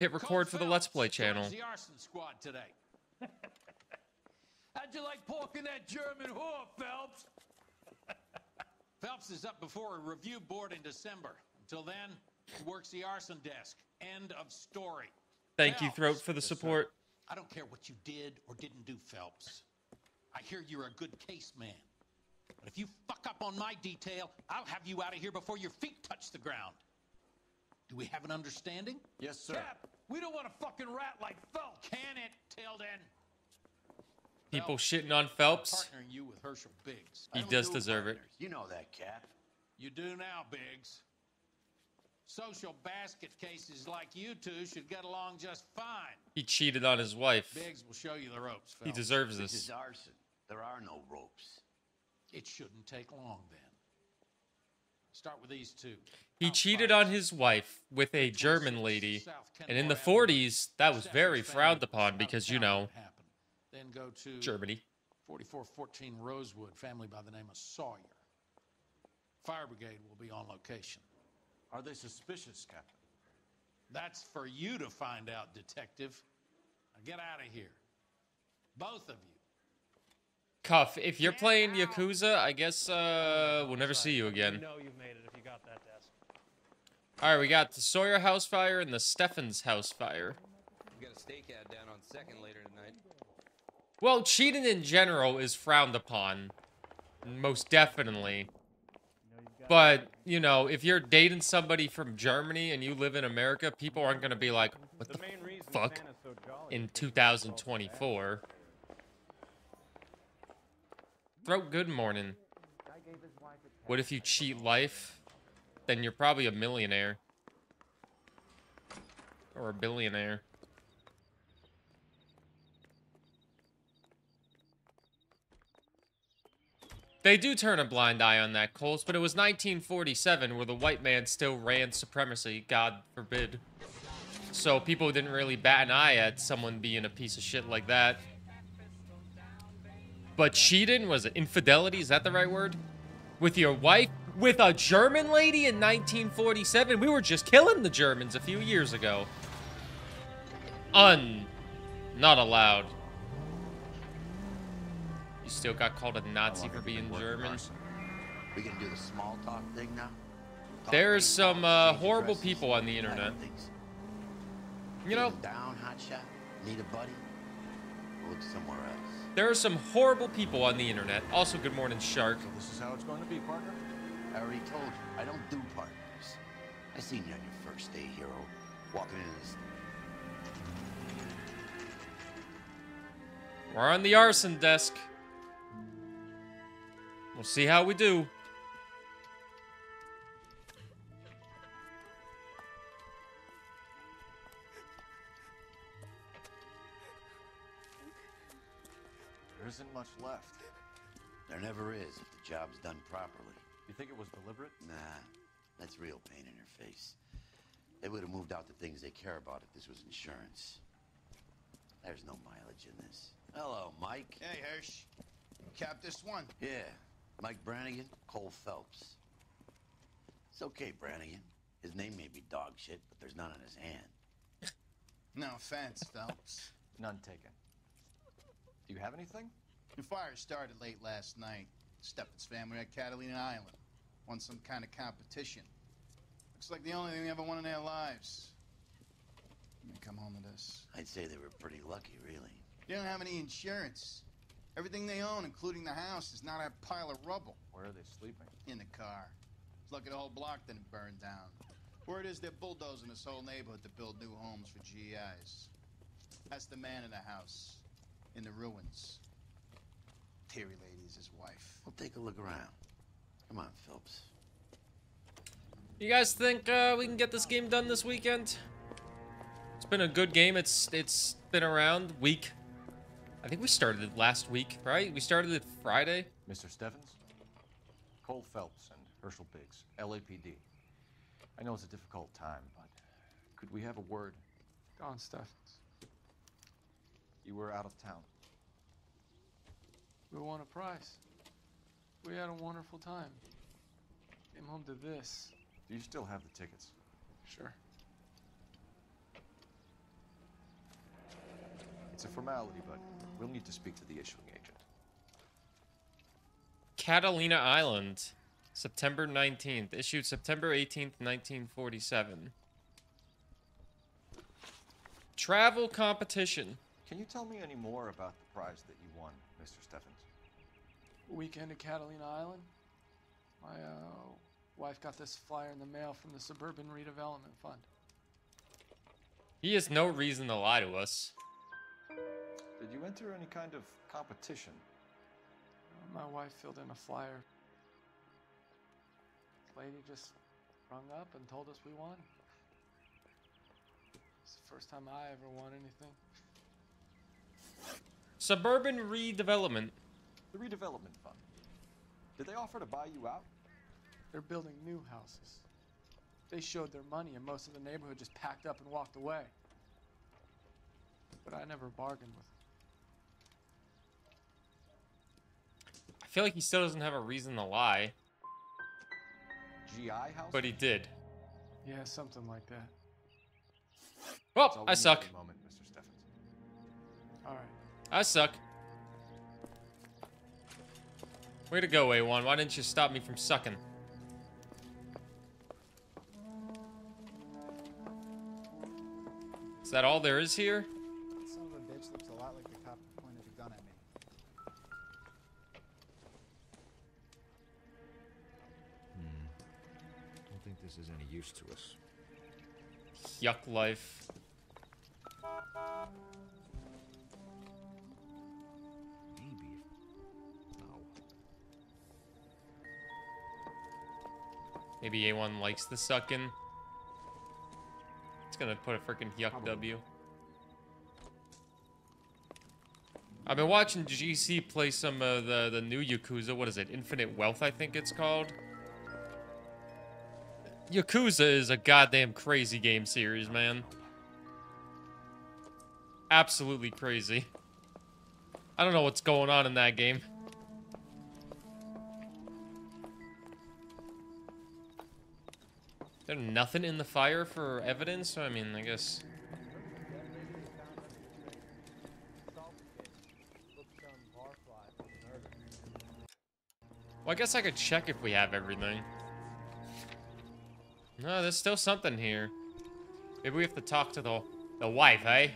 hit record for the Let's Play channel. The arson squad today. How'd you like porking that German whore, Phelps? Phelps is up before a review board in December. Until then, he works the arson desk. End of story. Thank you, Throat, for the support. I don't care what you did or didn't do, Phelps. I hear you're a good case man. But if you fuck up on my detail, I'll have you out of here before your feet touch the ground. Do we have an understanding? Yes, sir. Cap, we don't want a fucking rat like Phelps. Can it, Tilden? People Phelps, shitting on Phelps. Partnering you with Herschel Biggs. He does do deserve it. You know that, Cap. You do now, Biggs. Social basket cases like you two should get along just fine. He cheated on his wife. Biggs will show you the ropes, Phelps. He deserves This this. is arson. There are no ropes. It shouldn't take long then. Start with these two. He cheated on his wife with a German lady. And in the 40s, that was very frowned upon was out of because, you know, happened. Then go to Germany. 4414 Rosewood, family by the name of Sawyer. Fire brigade will be on location. Are they suspicious, Captain? That's for you to find out, detective. Now get out of here. Both of you. Cuff, if you're playing Yakuza, I guess uh, we'll never see you You again. know you've made it if you got that desk. All right, we got the Sawyer house fire and the Steffens house fire. We got a stakeout down on second later tonight. Well, cheating in general is frowned upon, most definitely. But, you know, if you're dating somebody from Germany and you live in America, people aren't going to be like, what the main fuck so in is 'cause he calls for 2024? Good morning. What if you cheat life? Then you're probably a millionaire. Or a billionaire. They do turn a blind eye on that, Coles, but it was 1947 where the white man still ran supremacy, God forbid. So people didn't really bat an eye at someone being a piece of shit like that. But cheating, was it infidelity? Is that the right word? With your wife? With a German lady in 1947? We were just killing the Germans a few years ago. Un. Not allowed. You still got called a Nazi for being German? We can do the small talk thing now. Talk There's some uh, horrible people on the that kind of internet. You know, down, hot shot. Need a buddy? Look somewhere else. There are some horrible people on the internet. Also, good morning, Shark. So this is how it's going to be, partner. I already told you, I don't do partners. I seen you on your first day, hero, walking in this. We're on the arson desk. We'll see how we do. There isn't much left. There never is if the job's done properly. You think it was deliberate? Nah, that's real pain in your face. They would have moved out the things they care about if this was insurance. There's no mileage in this. Hello, Mike. Hey, Hirsch. Cap this one. Yeah, Mike Brannigan, Cole Phelps. It's okay, Brannigan. His name may be dog shit, but there's none on his hand. No offense, Phelps. None taken. Do you have anything? The fire started late last night. Steffens family at Catalina Island. Won some kind of competition. Looks like the only thing they ever won in their lives. Let me come home to this. I'd say they were pretty lucky, really. They don't have any insurance. Everything they own, including the house, is not a pile of rubble Where are they sleeping? in the car. It's lucky the whole block didn't burn down. Word is they're bulldozing this whole neighborhood to build new homes for GIs. That's the man in the house, in the ruins. Terry Lady is his wife. We'll take a look around. Come on, Phelps. You guys think uh, we can get this game done this weekend? It's been a good game. It's it's been around week. I think we started it last week, right? We started it Friday. Mr. Steffens? Cole Phelps and Herschel Biggs, LAPD. I know it's a difficult time, but could we have a word? Don Steffens. You were out of town. We won a prize. We had a wonderful time. Came home to this. Do you still have the tickets? Sure. It's a formality, but we'll need to speak to the issuing agent. Catalina Island, September 19th. Issued September 18th, 1947. Travel competition. Can you tell me any more about the prize that you won, Mr. Steffens? Weekend at Catalina Island. My uh, wife got this flyer in the mail from the Suburban Redevelopment Fund. He has no reason to lie to us. Did you enter any kind of competition? My wife filled in a flyer. Lady just rung up and told us we won. It's the first time I ever won anything. Suburban redevelopment. The redevelopment fund. Did they offer to buy you out? They're building new houses. They showed their money, and most of the neighborhood just packed up and walked away. But I never bargained with them. I feel like he still doesn't have a reason to lie, GI house? but he did. Yeah, something like that. That's Well, all we I suck. moment, Mr. Steffens. All right. I suck. Way to go, A1. Why didn't you stop me from sucking? Is that all there is here? Son of a bitch looks a lot like the cop pointed a gun at me. Hmm. Don't think this is any use to us. Yuck life. Maybe A1 likes the sucking. It's gonna put a freaking yuck W. I've been watching GC play some of the, the new Yakuza. What is it? Infinite Wealth, I think it's called. Yakuza is a goddamn crazy game series, man. Absolutely crazy. I don't know what's going on in that game. There nothing in the fire for evidence? I mean, I guess. Well, I guess I could check if we have everything. No, there's still something here. Maybe we have to talk to the the wife, eh?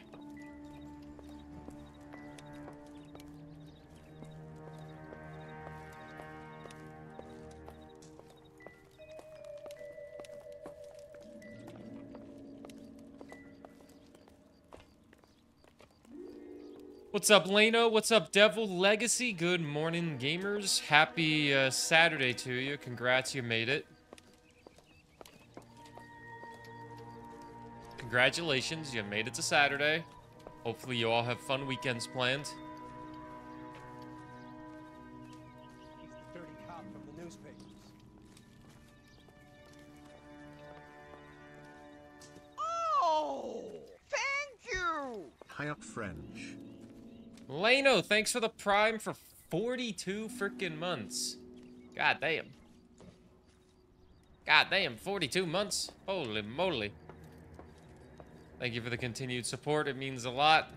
What's up, Leno? What's up, Devil Legacy? Good morning, gamers. Happy uh, Saturday to you. Congrats, you made it. Congratulations, you made it to Saturday. Hopefully, you all have fun weekends planned. He's the dirty cop from the newspapers. Oh, thank you. High up French. Leno, thanks for the prime for 42 freaking months. God damn. God damn, 42 months? Holy moly. Thank you for the continued support. It means a lot.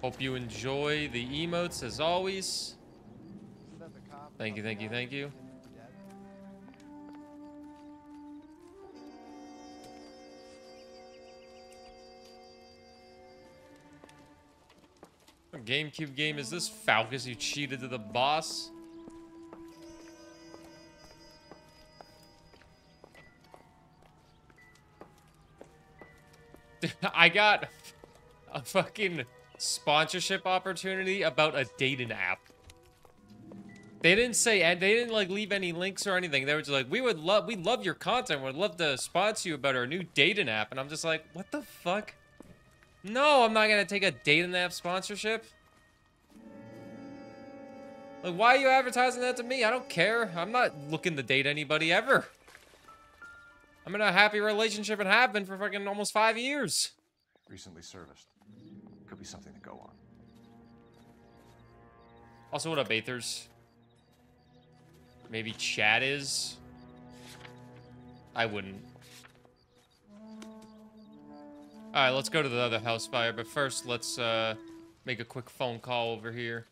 Hope you enjoy the emotes as always. Thank you, thank you, thank you. GameCube game is this? Falcus, you cheated to the boss? I got a fucking sponsorship opportunity about a dating app. They didn't say, and they didn't like leave any links or anything. They were just like, we would love, we love your content. We'd love to sponsor you about our new dating app. And I'm just like, what the fuck? No, I'm not gonna take a dating app sponsorship. Like, why are you advertising that to me? I don't care. I'm not looking to date anybody ever. I'm in a happy relationship and have been for fucking almost five years. Recently serviced. Could be something to go on. Also, what up, Aethers? Maybe Chad is? I wouldn't. Alright, let's go to the other house fire, but first let's uh make a quick phone call over here.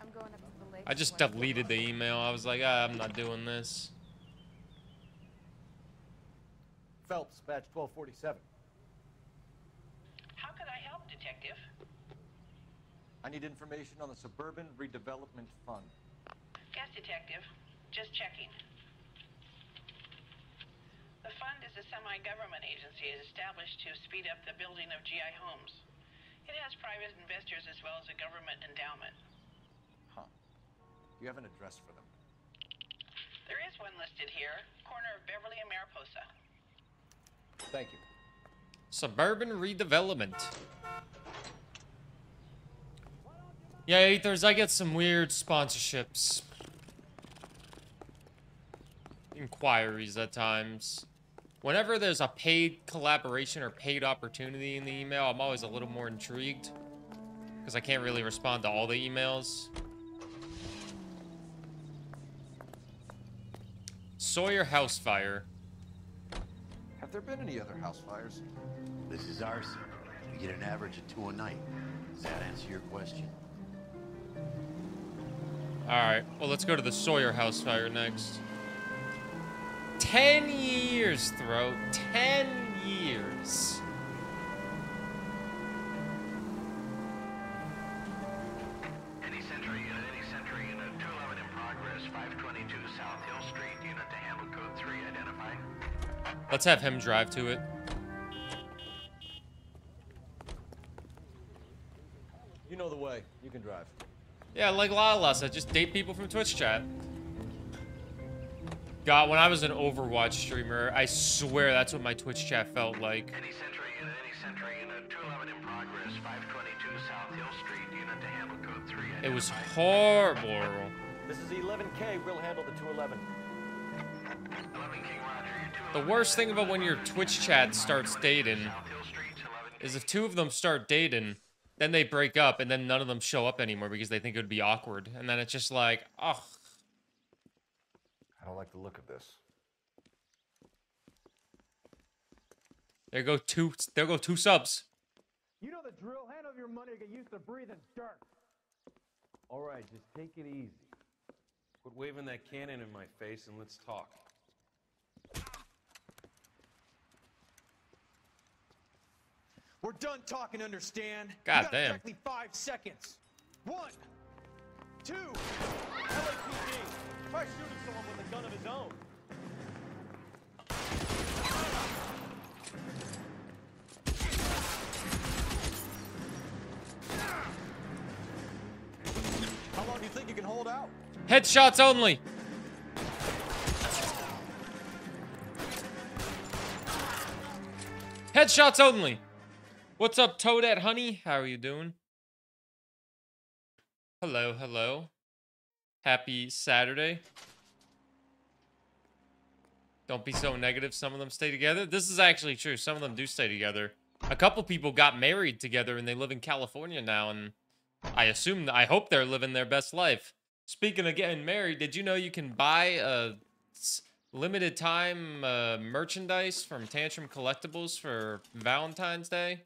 I'm going up to the lake. I just deleted the email. I was like, ah, I'm not doing this. Phelps, batch 1247. How could I help, Detective? I need information on the Suburban Redevelopment Fund. Yes, Detective. Just checking. The fund is a semi-government agency established to speed up the building of GI homes. It has private investors as well as a government endowment. Huh. Do you have an address for them? There is one listed here, corner of Beverly and Mariposa. Thank you. Suburban redevelopment. Yeah, Aethers, I get some weird sponsorships. Inquiries at times. Whenever there's a paid collaboration or paid opportunity in the email, I'm always a little more intrigued. Because I can't really respond to all the emails. Sawyer House Fire. Have there been any other house fires? This is arson. We get an average of two a night. Does that answer your question? Alright, well, let's go to the Sawyer House Fire next. Ten years, Throat. Ten years. Let's have him drive to it. You know the way. You can drive. Yeah, like Lala said, just date people from Twitch chat. God, when I was an Overwatch streamer, I swear that's what my Twitch chat felt like. Any Central Unit, any Central Unit, 211 in progress, 522 South Hill Street, unit to handle code 3. It was horrible. This is 11K. We'll handle the 211. 11 King Roger, you're The worst thing about when your Twitch chat starts dating is if two of them start dating, then they break up and then none of them show up anymore because they think it would be awkward. And then it's just like, oh, I don't like the look of this. there go two there go two subs. You know the drill. Hand over your money or get used to breathing dirt. All right, just take it easy. Quit waving that cannon in my face and let's talk. We're done talking, understand? God damn. exactly five seconds. One, two, LAPD. Try shooting someone with a gun of his own. How long do you think you can hold out? Headshots only. Headshots only. What's up, Toadette Honey? How are you doing? Hello, hello. Happy Saturday. Don't be so negative. Some of them stay together. This is actually true. Some of them do stay together. A couple people got married together and they live in California now. And I assume, I hope they're living their best life. Speaking of getting married, did you know you can buy a limited time uh, merchandise from Tantrum Collectibles for Valentine's Day?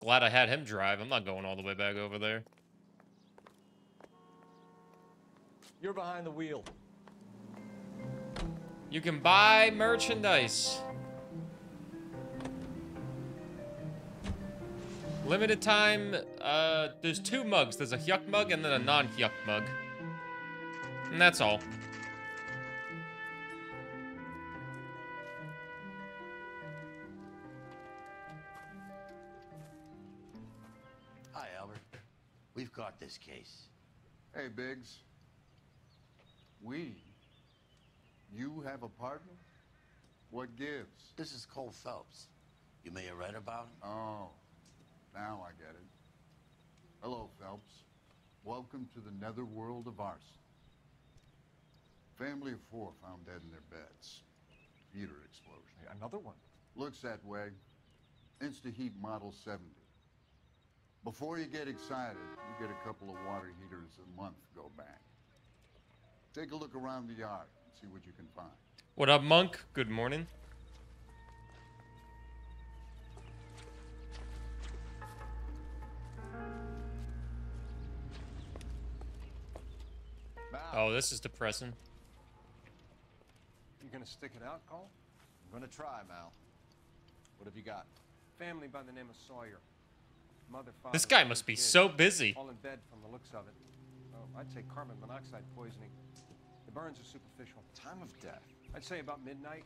Glad I had him drive. I'm not going all the way back over there. You're behind the wheel. You can buy merchandise. Limited time, uh, there's two mugs. There's a Hyuk mug and then a non-Hyuk mug. And that's all. We've got this case. Hey, Biggs. We? You have a partner? What gives? This is Cole Phelps. You may have read about him. Oh, now I get it. Hello, Phelps. Welcome to the netherworld of arson. Family of four found dead in their beds. Heater explosion. Another one. Looks that way. Instaheat Model 70. Before you get excited, you get a couple of water heaters a month go back. Take a look around the yard. And see what you can find. What up, Monk? Good morning. Oh, this is depressing. You gonna stick it out, Cole? I'm gonna try, Mal. What have you got? Family by the name of Sawyer. Mother, father, This guy must be kids, so busy. All in bed from the looks of it. Oh, I'd say carbon monoxide poisoning. The burns are superficial. Time of death. I'd say about midnight.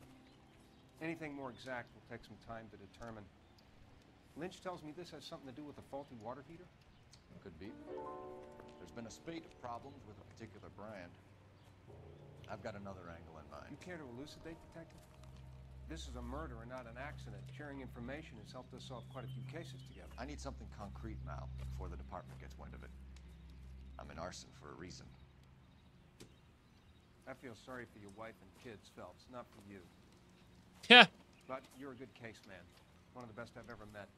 Anything more exact will take some time to determine. Lynch tells me this has something to do with a faulty water heater. Could be. There's been a spate of problems with a particular brand. I've got another angle in mind. You care to elucidate, Detective? This is a murder and not an accident. Sharing information has helped us solve quite a few cases together. I need something concrete, Mal, before the department gets wind of it. I'm in arson for a reason. I feel sorry for your wife and kids, Phelps, not for you. Yeah. But you're a good case man. One of the best I've ever met.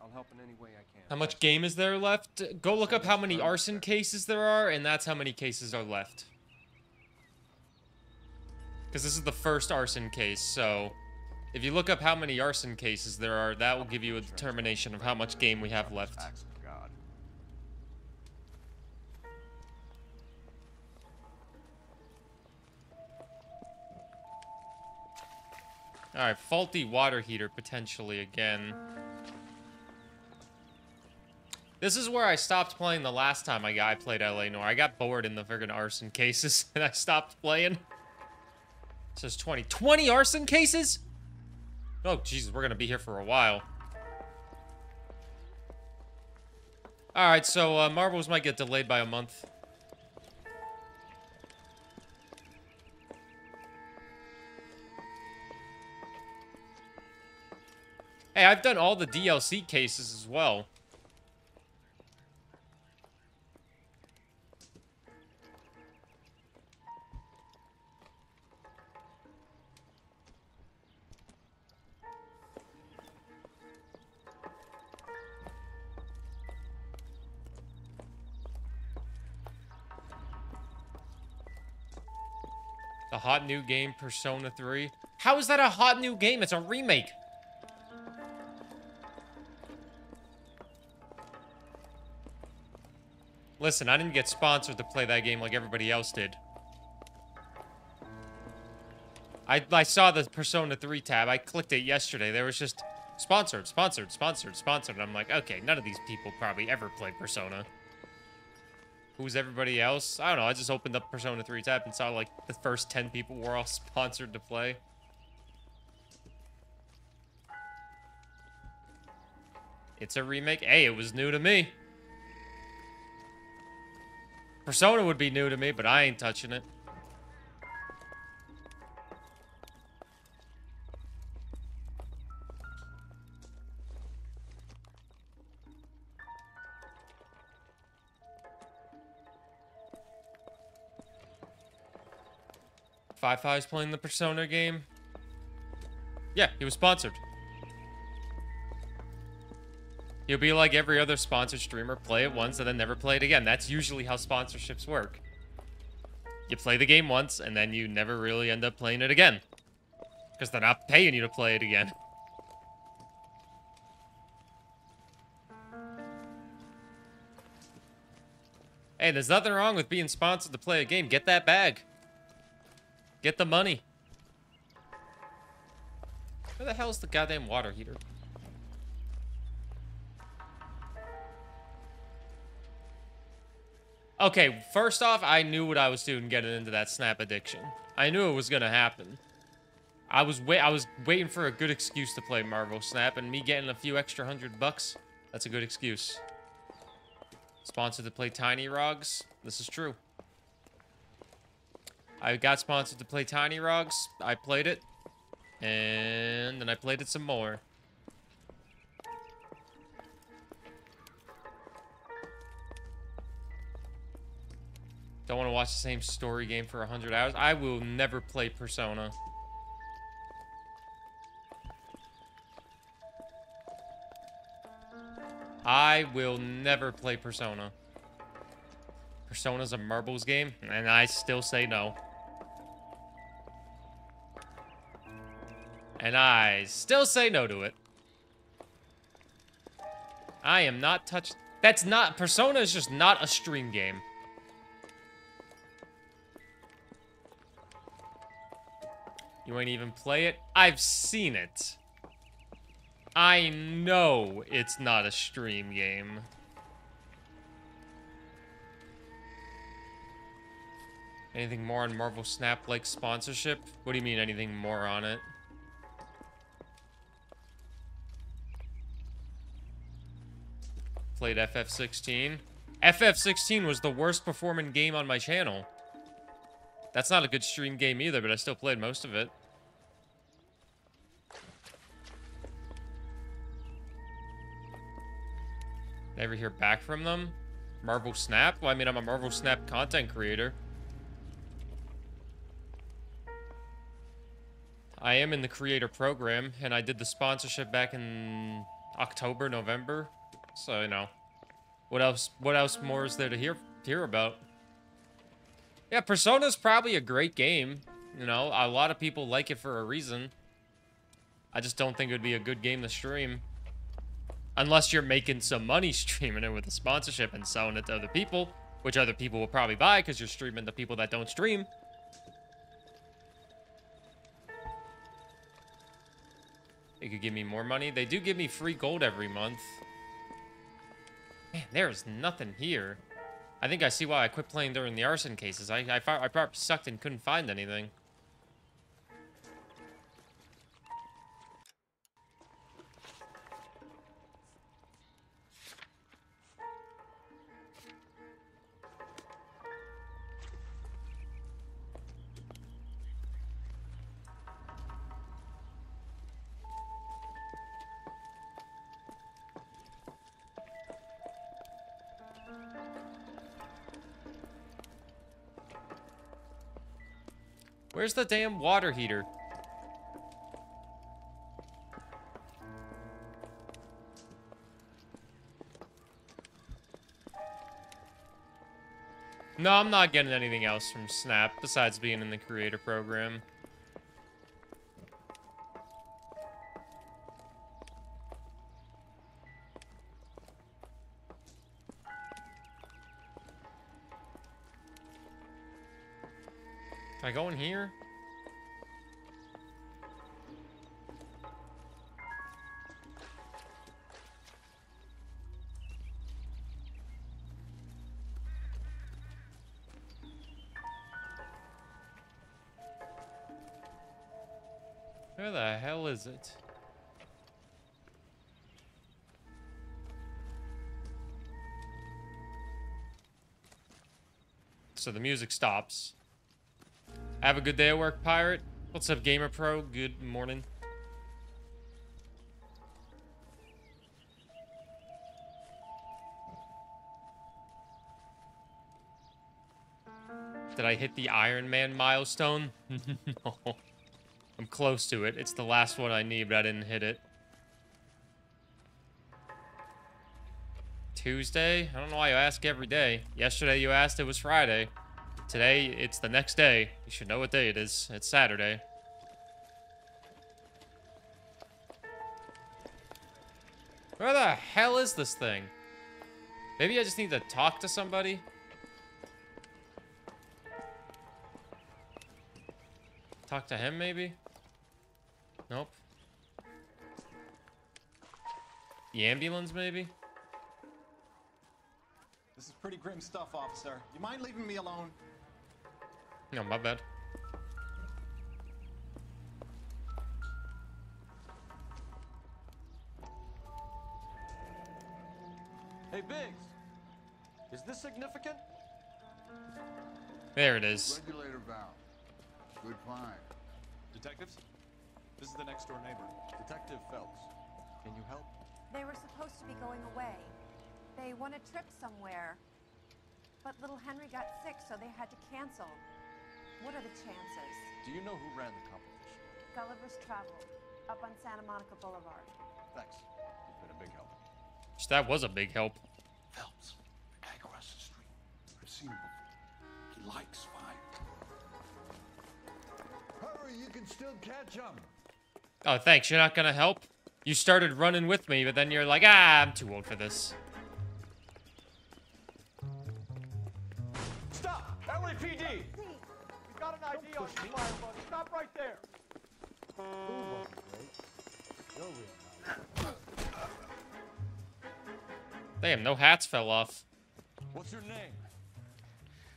I'll help in any way I can. How much game is there left? Go look up how many arson cases there are, and that's how many cases are left. Because this is the first arson case, so if you look up how many arson cases there are, that will give you a determination of how much game we have left. Alright, faulty water heater potentially again. This is where I stopped playing the last time I, got, I played LA Noire. I got bored in the friggin' arson cases, and I stopped playing. It says 20. 20 arson cases? Oh, Jesus, we're gonna be here for a while. Alright, so uh, Marbles might get delayed by a month. Hey, I've done all the DLC cases as well. Hot new game, Persona 3. How is that a hot new game? It's a remake. Listen, I didn't get sponsored to play that game like everybody else did. I, I saw the Persona 3 tab. I clicked it yesterday. There was just sponsored, sponsored, sponsored, sponsored. And I'm like, okay, none of these people probably ever played Persona. Who's everybody else? I don't know. I just opened up Persona 3 tab and saw like the first 10 people were all sponsored to play. It's a remake. Hey, it was new to me. Persona would be new to me, but I ain't touching it. Five's playing the Persona game. Yeah, he was sponsored. He'll be like every other sponsored streamer, play it once and then never play it again. That's usually how sponsorships work. You play the game once and then you never really end up playing it again. Because they're not paying you to play it again. Hey, there's nothing wrong with being sponsored to play a game. Get that bag. Get the money. Where the hell's the goddamn water heater? Okay, first off, I knew what I was doing getting into that snap addiction. I knew it was gonna happen. I was wait I was waiting for a good excuse to play Marvel Snap, and me getting a few extra hundred bucks, that's a good excuse. Sponsored to play Tiny Rogues, this is true. I got sponsored to play Tiny Rogues, I played it, and then I played it some more. Don't want to watch the same story game for 100 hours. I will never play Persona. I will never play Persona. Persona's a marbles game, and I still say no. And I still say no to it. I am not touched. That's not. Persona is just not a stream game. You ain't even play it? I've seen it. I know it's not a stream game. Anything more on Marvel Snap like sponsorship? What do you mean anything more on it? Played FF16. FF16 was the worst performing game on my channel. That's not a good stream game either, but I still played most of it. Never hear back from them? Marvel Snap? Well, I mean, I'm a Marvel Snap content creator. I am in the creator program, and I did the sponsorship back in October, November. So, you know. What else what else more is there to hear hear about? Yeah, Persona's probably a great game. You know, a lot of people like it for a reason. I just don't think it would be a good game to stream. Unless you're making some money streaming it with a sponsorship and selling it to other people, which other people will probably buy because you're streaming to people that don't stream. They could give me more money. They do give me free gold every month. Man, there's nothing here. I think I see why I quit playing during the arson cases. I, I, I probably sucked and couldn't find anything. Where's the damn water heater? No, I'm not getting anything else from Snap besides being in the creator program. I go in here? Where the hell is it? So the music stops. Have a good day at work, Pirate. What's up, Gamer Pro? Good morning. Did I hit the Iron Man milestone? no. I'm close to it. It's the last one I need, but I didn't hit it. Tuesday? I don't know why you ask every day. Yesterday you asked it was Friday. Today, it's the next day. You should know what day it is. It's Saturday. Where the hell is this thing? Maybe I just need to talk to somebody? Talk to him, maybe? Nope. The ambulance, maybe? This is pretty grim stuff, officer. You mind leaving me alone? No, my bad. Hey, Biggs. Is this significant? There it is. Regulator valve. Good find. Detectives? This is the next door neighbor. Detective Phelps. Can you help? They were supposed to be going away. They won a trip somewhere. But little Henry got sick, so they had to cancel. What are the chances? Do you know who ran the competition? Gulliver's Travel, up on Santa Monica Boulevard. Thanks. You've been a big help. That was a big help. Phelps, the guy across the street. I seen him before. He likes fire. Hurry, you can still catch him. Oh, thanks. You're not gonna help? You started running with me, but then you're like, ah, I'm too old for this. Got an ID on your fire, buddy. Stop right there. Damn, no hats fell off. What's your name?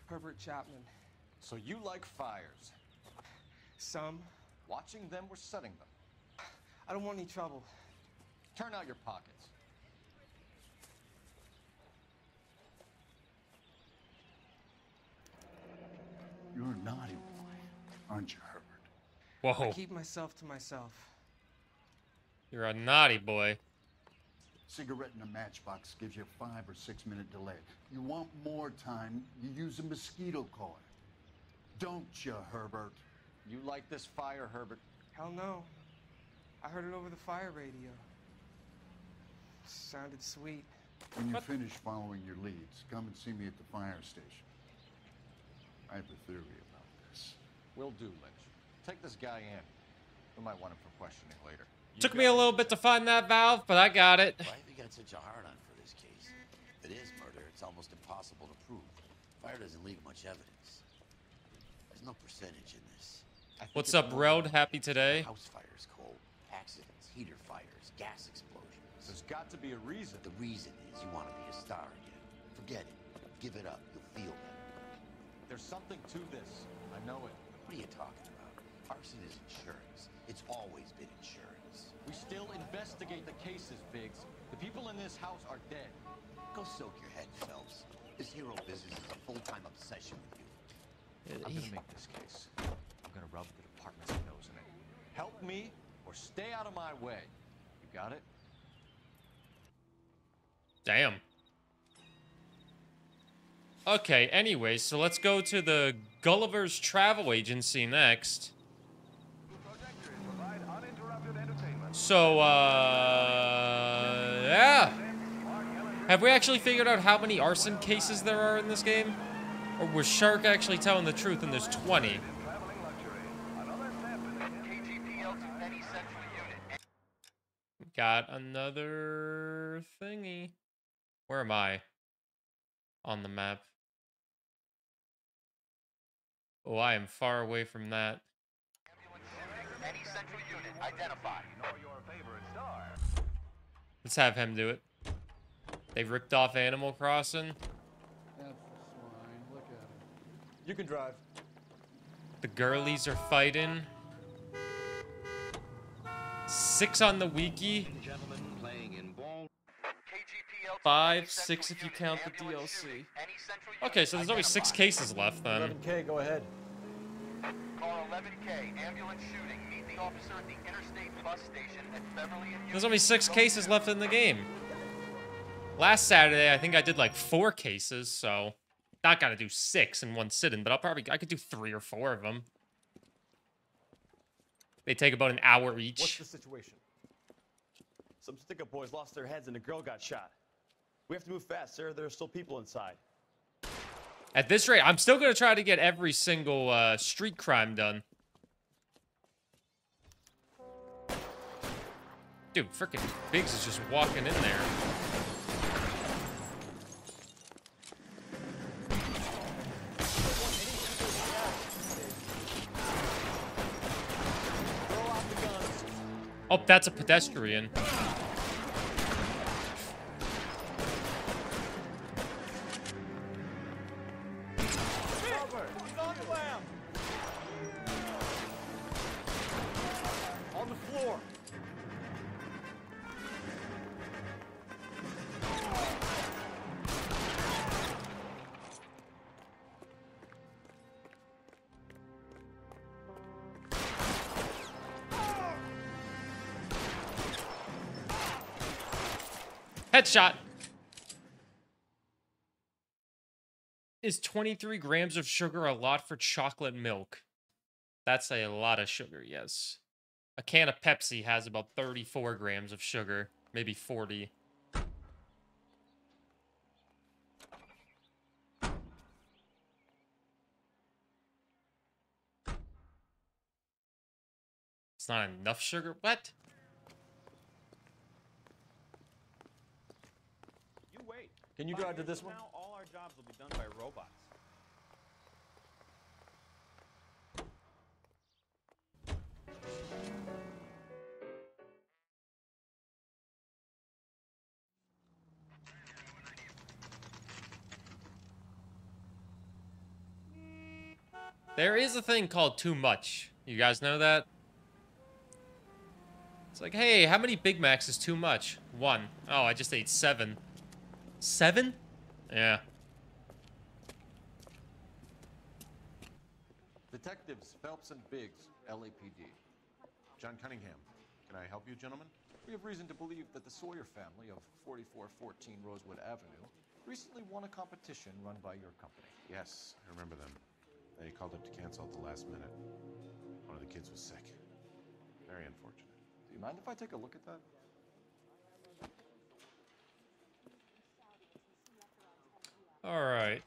Herbert Chapman. So you like fires? Some. Watching them or setting them? I don't want any trouble. Turn out your pockets. You're not naughty boy, aren't you, Herbert? Whoa. I keep myself to myself. You're a naughty boy. Cigarette in a matchbox gives you a five or six minute delay. You want more time, you use a mosquito coil. Don't you, Herbert? You like this fire, Herbert? Hell no. I heard it over the fire radio. Sounded sweet. When you finish following your leads, come and see me at the fire station. I have a theory about this. Will do, Lynch. Take this guy in. We might want him for questioning later. Took me a little bit to find that valve, but I got it. Why have you got such a hard on for this case? If it is murder, it's almost impossible to prove. Fire doesn't leave much evidence. There's no percentage in this. What's up, Reld? Happy today? House fires, Cole. Accidents, heater fires, gas explosions. There's got to be a reason. The reason is you want to be a star again. Forget it. Give it up. You'll feel better. There's something to this. I know it. What are you talking about? Arson is insurance. It's always been insurance. We still investigate the cases, Biggs. The people in this house are dead. Go soak your head, Phelps. This hero business is a full-time obsession with you. Uh, I'm gonna make this case. I'm gonna rub the department's nose in it. Help me or stay out of my way. You got it? Damn. Okay, anyway, so let's go to the Gulliver's Travel Agency next. So, uh, yeah. Have we actually figured out how many arson cases there are in this game? Or was Shark actually telling the truth and there's 20? Got another thingy. Where am I? On the map. Oh, I am far away from that. Any central unit identified. Let's have him do it. They ripped off Animal Crossing. That's the swine. Look at him. You can drive. The girlies are fighting. Six on the wiki. Five, six if you count the DLC. Okay, so there's only six cases left then. 11K, go ahead. Call 11K, ambulance shooting. Meet the officer at the interstate bus station at Beverly and There's only six cases left in the game. Last Saturday, I think I did like four cases, so not gonna do six in one sitting, but I'll probably I could do three or four of them. They take about an hour each. What's the situation? Some stick-up boys lost their heads and a girl got shot. We have to move fast, sir. There are still people inside. At this rate, I'm still gonna try to get every single uh, street crime done. Dude, freaking Biggs is just walking in there. Oh, that's a pedestrian. 23 grams of sugar, a lot for chocolate milk. That's a lot of sugar, yes. A can of Pepsi has about 34 grams of sugar, maybe 40. It's not enough sugar? What? You wait. Can you drive to this one? All our jobs will be done by robots. There is a thing called too much. You guys know that? It's like, hey, how many Big Macs is too much? One. Oh, I just ate seven. Seven? Yeah. Detectives Phelps and Biggs, LAPD. John Cunningham. Can I help you, gentlemen? We have reason to believe that the Sawyer family of 4414 Rosewood Avenue recently won a competition run by your company. Yes, I remember them. They called up to cancel at the last minute. One of the kids was sick. Very unfortunate. Do you mind if I take a look at that? All right.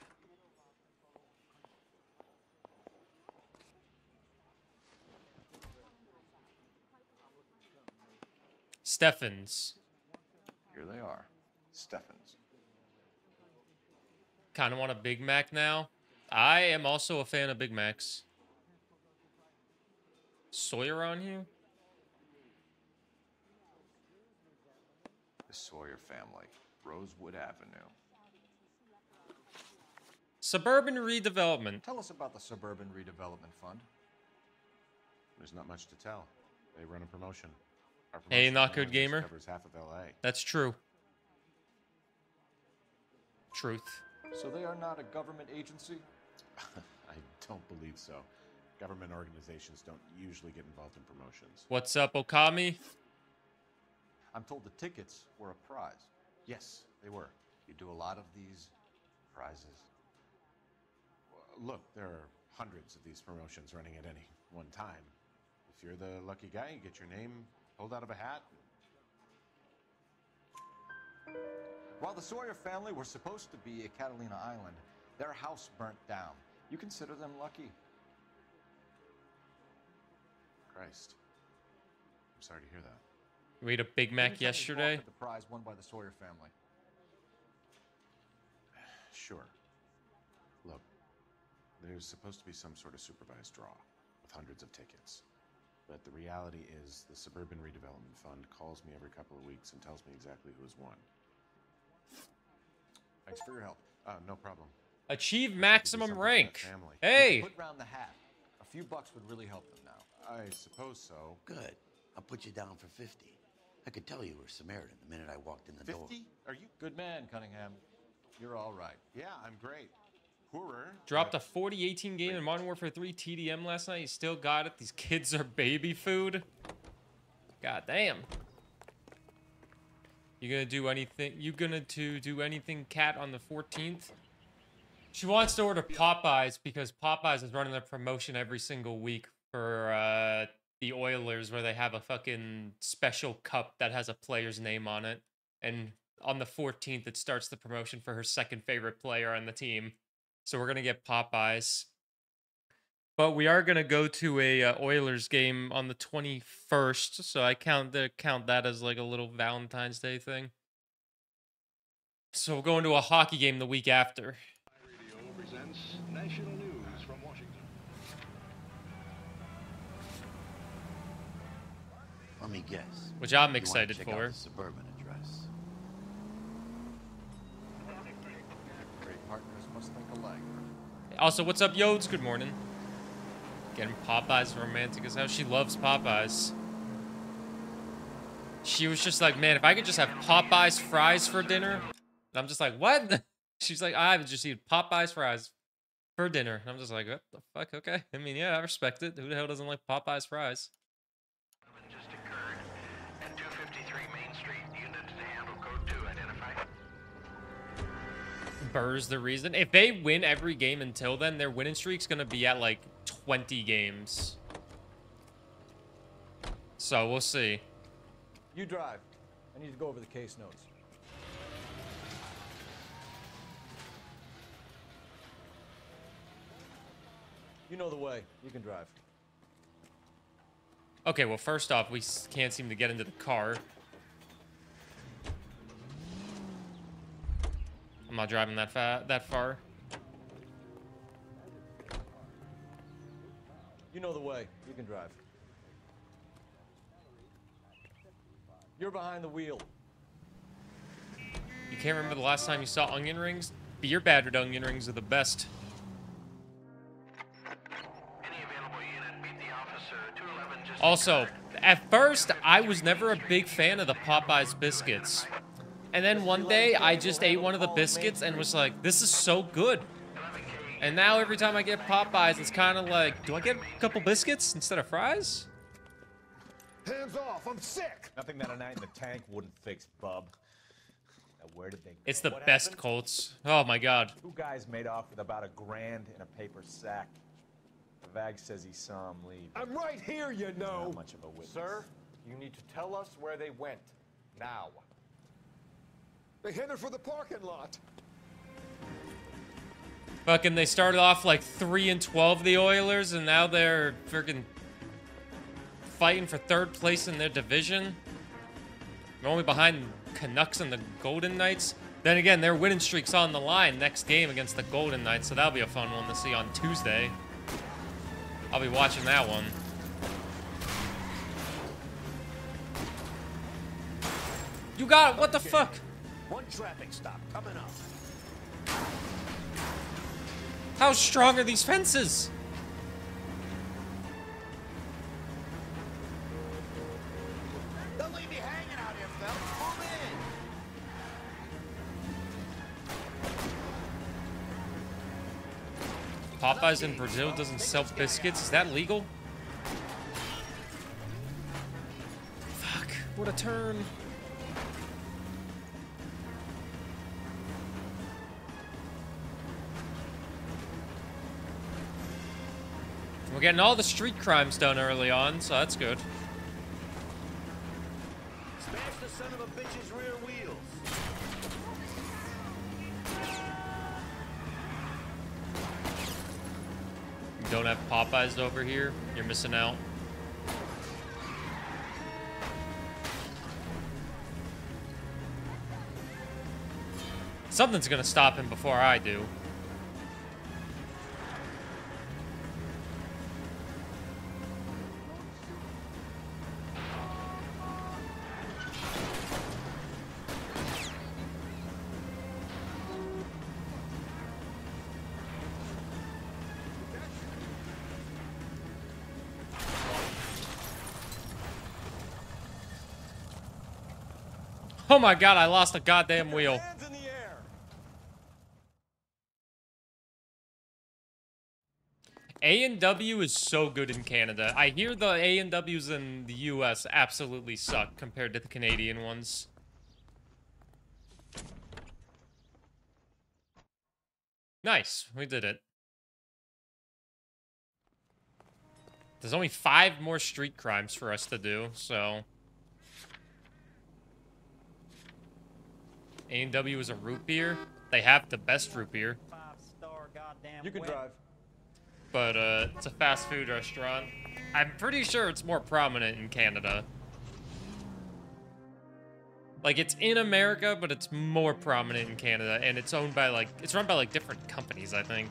Steffens. Here they are. Steffens. Kind of want a Big Mac now. I am also a fan of Big Macs. Sawyer on here? The Sawyer family, Rosewood Avenue. Suburban redevelopment. Tell us about the Suburban Redevelopment Fund. There's not much to tell. They run a promotion. Our Hey, promotion not good gamer. Covers half of LA. That's true. Truth. So they are not a government agency? I don't believe so. Government organizations don't usually get involved in promotions. What's up, Okami? I'm told the tickets were a prize. Yes, they were. You do a lot of these prizes. Look, there are hundreds of these promotions running at any one time. If you're the lucky guy, you get your name pulled out of a hat. While the Sawyer family were supposed to be at Catalina Island, their house burnt down. You consider them lucky? Christ. I'm sorry to hear that. We ate a Big Mac you tell me who yesterday. The prize won by the Sawyer family. Sure. Look, there's supposed to be some sort of supervised draw with hundreds of tickets. But the reality is, the Suburban Redevelopment Fund calls me every couple of weeks and tells me exactly who has won. Thanks for your help. Uh, no problem. Achieve maximum rank. family. Hey! Put round the hat. A few bucks would really help them now. I suppose so. Good. I'll put you down for 50. I could tell you were Samaritan the minute I walked in the door. 50? Are you? Good man, Cunningham. You're all right. Yeah, I'm great. Dropped a 4018 game in Modern Warfare 3 TDM last night. You still got it. These kids are baby food. God damn. You gonna do anything? You gonna to do anything, Cat, on the 14th? She wants to order Popeyes because Popeyes is running a promotion every single week for uh, the Oilers, where they have a fucking special cup that has a player's name on it, and on the 14th it starts the promotion for her second favorite player on the team. So we're gonna get Popeyes. But we are gonna go to a uh, Oilers game on the 21st, so I count the count that as like a little Valentine's Day thing. So we're going to a hockey game the week after. Radio presents national news from Washington. Let me guess. Which I'm excited for. suburban address. Great partners must think alike. Also, what's up, Yodes? Good morning. Getting Popeyes romantic as hell. She loves Popeyes. She was just like, man, if I could just have Popeyes fries for dinner. And I'm just like, what? She's like, I would just eat Popeyes fries for dinner. And I'm just like, what the fuck? Okay. I mean, yeah, I respect it. Who the hell doesn't like Popeyes fries? Burr's the reason. If they win every game until then, their winning streak's gonna be at like 20 games. So we'll see. You drive. I need to go over the case notes. You know the way. You can drive. Okay, well, first off, we can't seem to get into the car. I'm not driving that fa that far. You know the way. You can drive. You're behind the wheel. You can't remember the last time you saw onion rings? Beer battered onion rings are the best. Also, at first, I was never a big fan of the Popeyes biscuits. And then one day, I just ate one of the biscuits and was like, this is so good. And now every time I get Popeyes, it's kind of like, do I get a couple biscuits instead of fries? Hands off, I'm sick! Nothing that a night in the tank wouldn't fix, bub. Now, where did they go? It's the What best happened? Colts. Oh my god. Two guys made off with about a grand in a paper sack. The Vag says he saw him leave. I'm right here, you know! Not much of a witness. Sir, you need to tell us where they went. Now. They headed for the parking lot. Fucking, they started off like 3 and 12, the Oilers, and now they're freaking fighting for third place in their division. They're only behind Canucks and the Golden Knights. Then again, their winning streak's on the line next game against the Golden Knights, so that'll be a fun one to see on Tuesday. I'll be watching that one. You got it! What the fuck? One traffic stop coming up. How strong are these fences? Don't leave me hanging out here, Phelps. Move in. Popeyes in Brazil doesn't sell biscuits. Is that legal? Fuck. What a turn. We're getting all the street crimes done early on, so that's good. Smash the son of a bitch's rear wheels. You don't have Popeyes over here, you're missing out. Something's gonna stop him before I do. Oh my god, I lost a goddamn wheel. A and W is so good in Canada. I hear the A and W's in the US absolutely suck compared to the Canadian ones. Nice, we did it. There's only five more street crimes for us to do, so... A&W is a root beer. They have the best root beer. You can drive. But uh, it's a fast food restaurant. I'm pretty sure it's more prominent in Canada. Like it's in America, but it's more prominent in Canada, and it's owned by like it's run by like different companies, I think.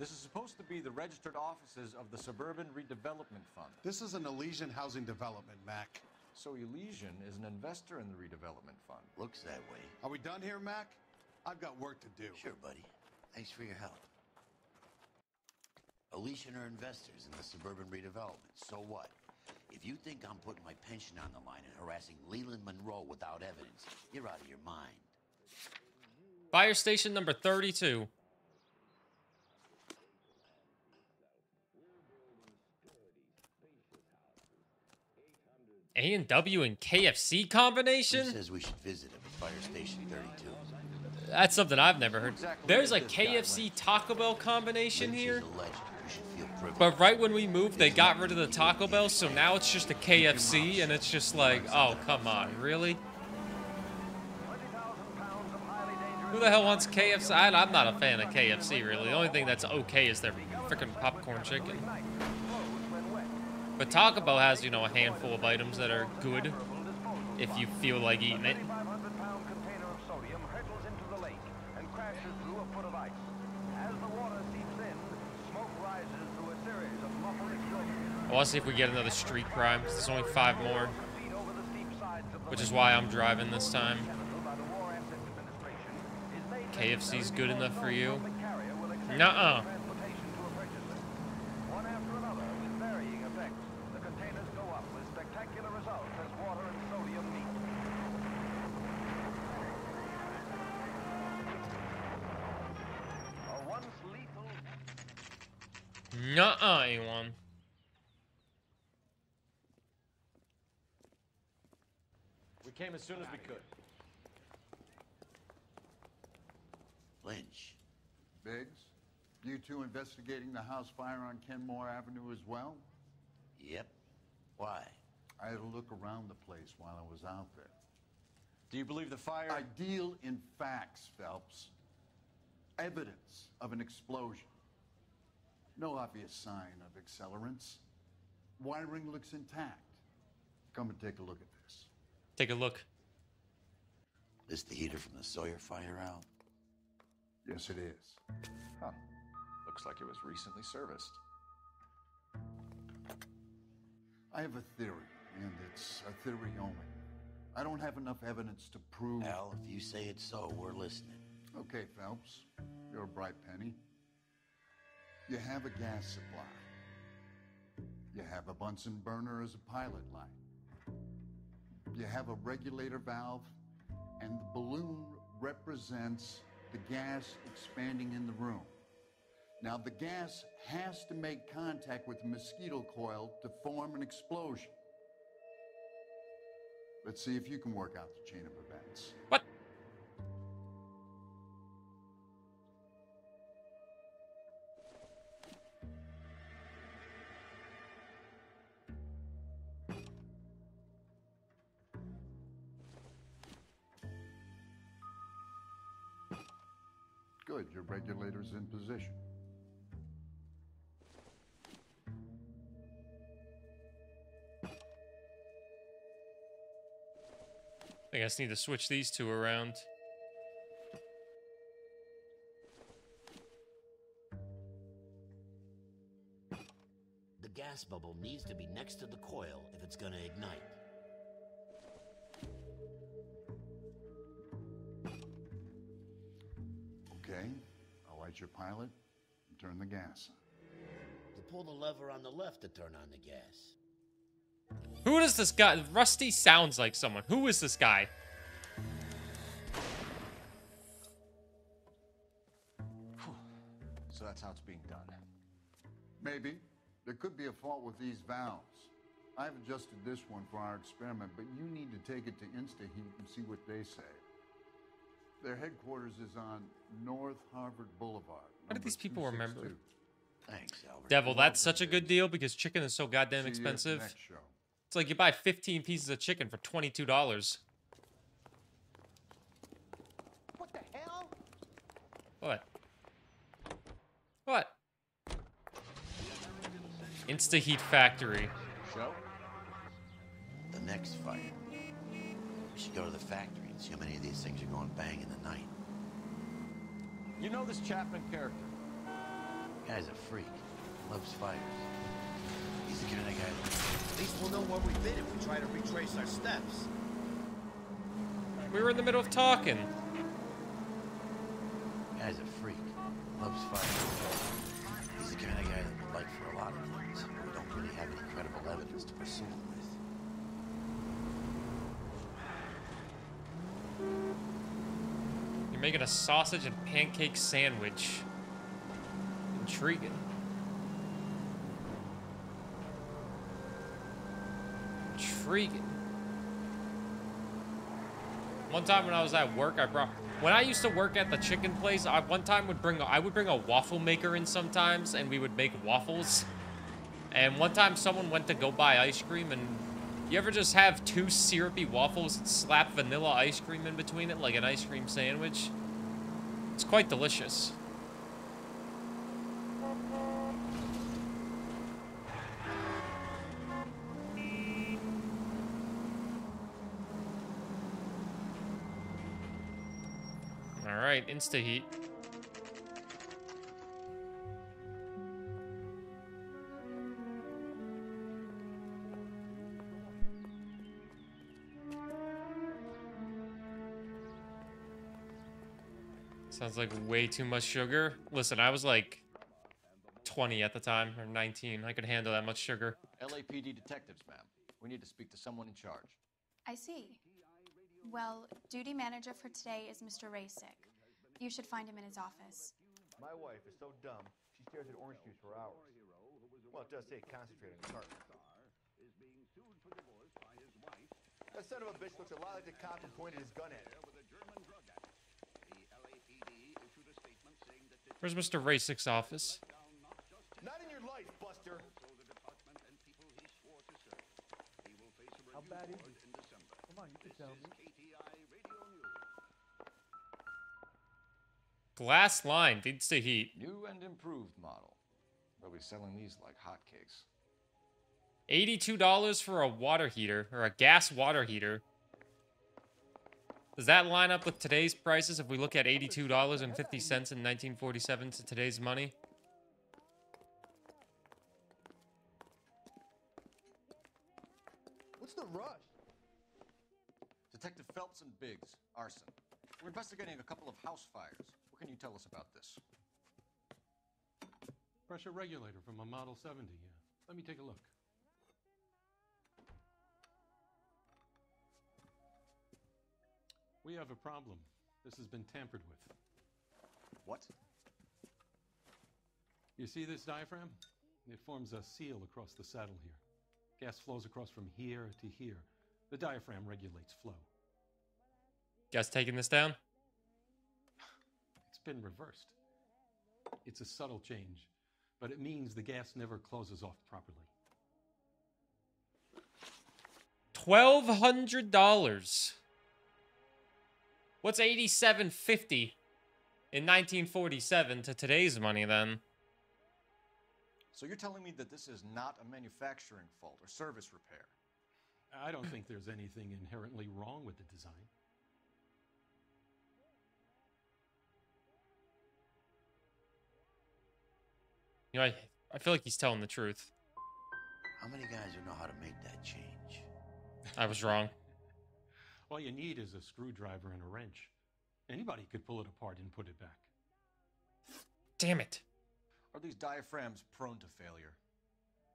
This is supposed to be the registered offices of the Suburban Redevelopment Fund. This is an Elysian housing development, Mac. So Elysian is an investor in the redevelopment fund. Looks that way. Are we done here, Mac? I've got work to do. Sure, buddy. Thanks for your help. Elysian are investors in the suburban redevelopment. So what? If you think I'm putting my pension on the line and harassing Leland Monroe without evidence, you're out of your mind. Fire station number 32. A&W and KFC Who combination? says we should visit him at Fire Station 32? That's something I've never heard. There's a KFC Taco Bell combination Lynch here. is a legend. You should feel privileged. But right when we moved, they got rid of the Taco Bell, so now it's just a KFC, and it's just like, oh, come on, really? Who the hell wants KFC? I, I'm not a fan of KFC, really. The only thing that's okay is their freaking popcorn chicken. But Taco Bell has, you know, a handful of items that are good if you feel like eating it. I want to see if we get another street crime. There's only five more. Which is why I'm driving this time. KFC's good enough for you? Nuh-uh. Nuh-uh, anyone. We came as soon as we could. Lynch. Biggs, you two investigating the house fire on Kenmore Avenue as well? Yep. Why? I had a look around the place while I was out there. Do you believe the fire? I deal in facts, Phelps. Evidence of an explosion. No obvious sign of accelerants. Wiring looks intact. Come and take a look at this. Take a look. Is the heater from the Sawyer fire out? Yes, it is. Huh. Looks like it was recently serviced. I have a theory, and it's a theory only. I don't have enough evidence to prove. Al, if you say it's so, we're listening. Okay, Phelps. You're a bright penny. You have a gas supply. You have a Bunsen burner as a pilot light. You have a regulator valve, and the balloon represents the gas expanding in the room. Now, the gas has to make contact with the mosquito coil to form an explosion. Let's see if you can work out the chain of events. What? Position. I guess need to switch these two around. The gas bubble needs to be next to the coil if it's gonna ignite. Your pilot and turn the gas on. You pull the lever on the left to turn on the gas. Who does this guy? Rusty sounds like someone. Who is this guy? So that's how it's being done. Maybe. There could be a fault with these valves. I've adjusted this one for our experiment, but you need to take it to InstaHeat and see what they say. Their headquarters is on North Harvard Boulevard. How did these people remember? Thanks, Albert. Devil, that's such a good deal because chicken is so goddamn See you expensive. next show. It's like you buy 15 pieces of chicken for $22. What the hell? What? What? Insta Heat Factory. Show? The next fight. We should go to the factory and see how many of these things are going bang in the night. You know this Chapman character? Guy's a freak. Loves fires. He's the kind of guy that... At least we'll know where we've been if we try to retrace our steps. We were in the middle of talking. Guy's a freak. Loves fires. He's the kind of guy that would like for a lot of things. but We don't really have any credible evidence to pursue him with. You're making a sausage and pancake sandwich. Intriguing. Intriguing. One time when I was at work, I brought when I used to work at the chicken place. I one time would bring I would bring a waffle maker in sometimes, and we would make waffles. And one time someone went to go buy ice cream, and you ever just have two syrupy waffles and slap vanilla ice cream in between it like an ice cream sandwich? It's quite delicious. All right, Sounds like way too much sugar. Listen, I was like 20 at the time, or 19. I could handle that much sugar. LAPD detectives, ma'am. We need to speak to someone in charge. I see. Well, duty manager for today is Mr. Rasick. You should find him in his office. My wife is so dumb, she stares at orange juice for hours. Well, it does say concentrate on the carton. That son of a bitch looks a lot like the cop who pointed his gun at him. Where's Mr. Rasick's office? Not in your life, Buster. How bad is it? Come on, you can tell me. Glass line feeds to heat. New and improved model. They'll be selling these like hotcakes. $82 for a water heater, or a gas water heater. Does that line up with today's prices if we look at $82.50 in 1947 to today's money? What's the rush? Detective Phelps and Biggs, arson. We're investigating a couple of house fires. What can you tell us about this? Pressure regulator from a Model 70, yeah. Let me take a look. We have a problem. This has been tampered with. What? You see this diaphragm? It forms a seal across the saddle here. Gas flows across from here to here. The diaphragm regulates flow. Guys taking this down? It's been reversed. It's a subtle change, but it means the gas never closes off properly. $1,200. What's 8750 in 1947 to today's money then? So you're telling me that this is not a manufacturing fault or service repair? I don't think there's anything inherently wrong with the design. You know, I, I feel like he's telling the truth. How many guys would know how to make that change? I was wrong. All you need is a screwdriver and a wrench. Anybody could pull it apart and put it back. Damn it. Are these diaphragms prone to failure?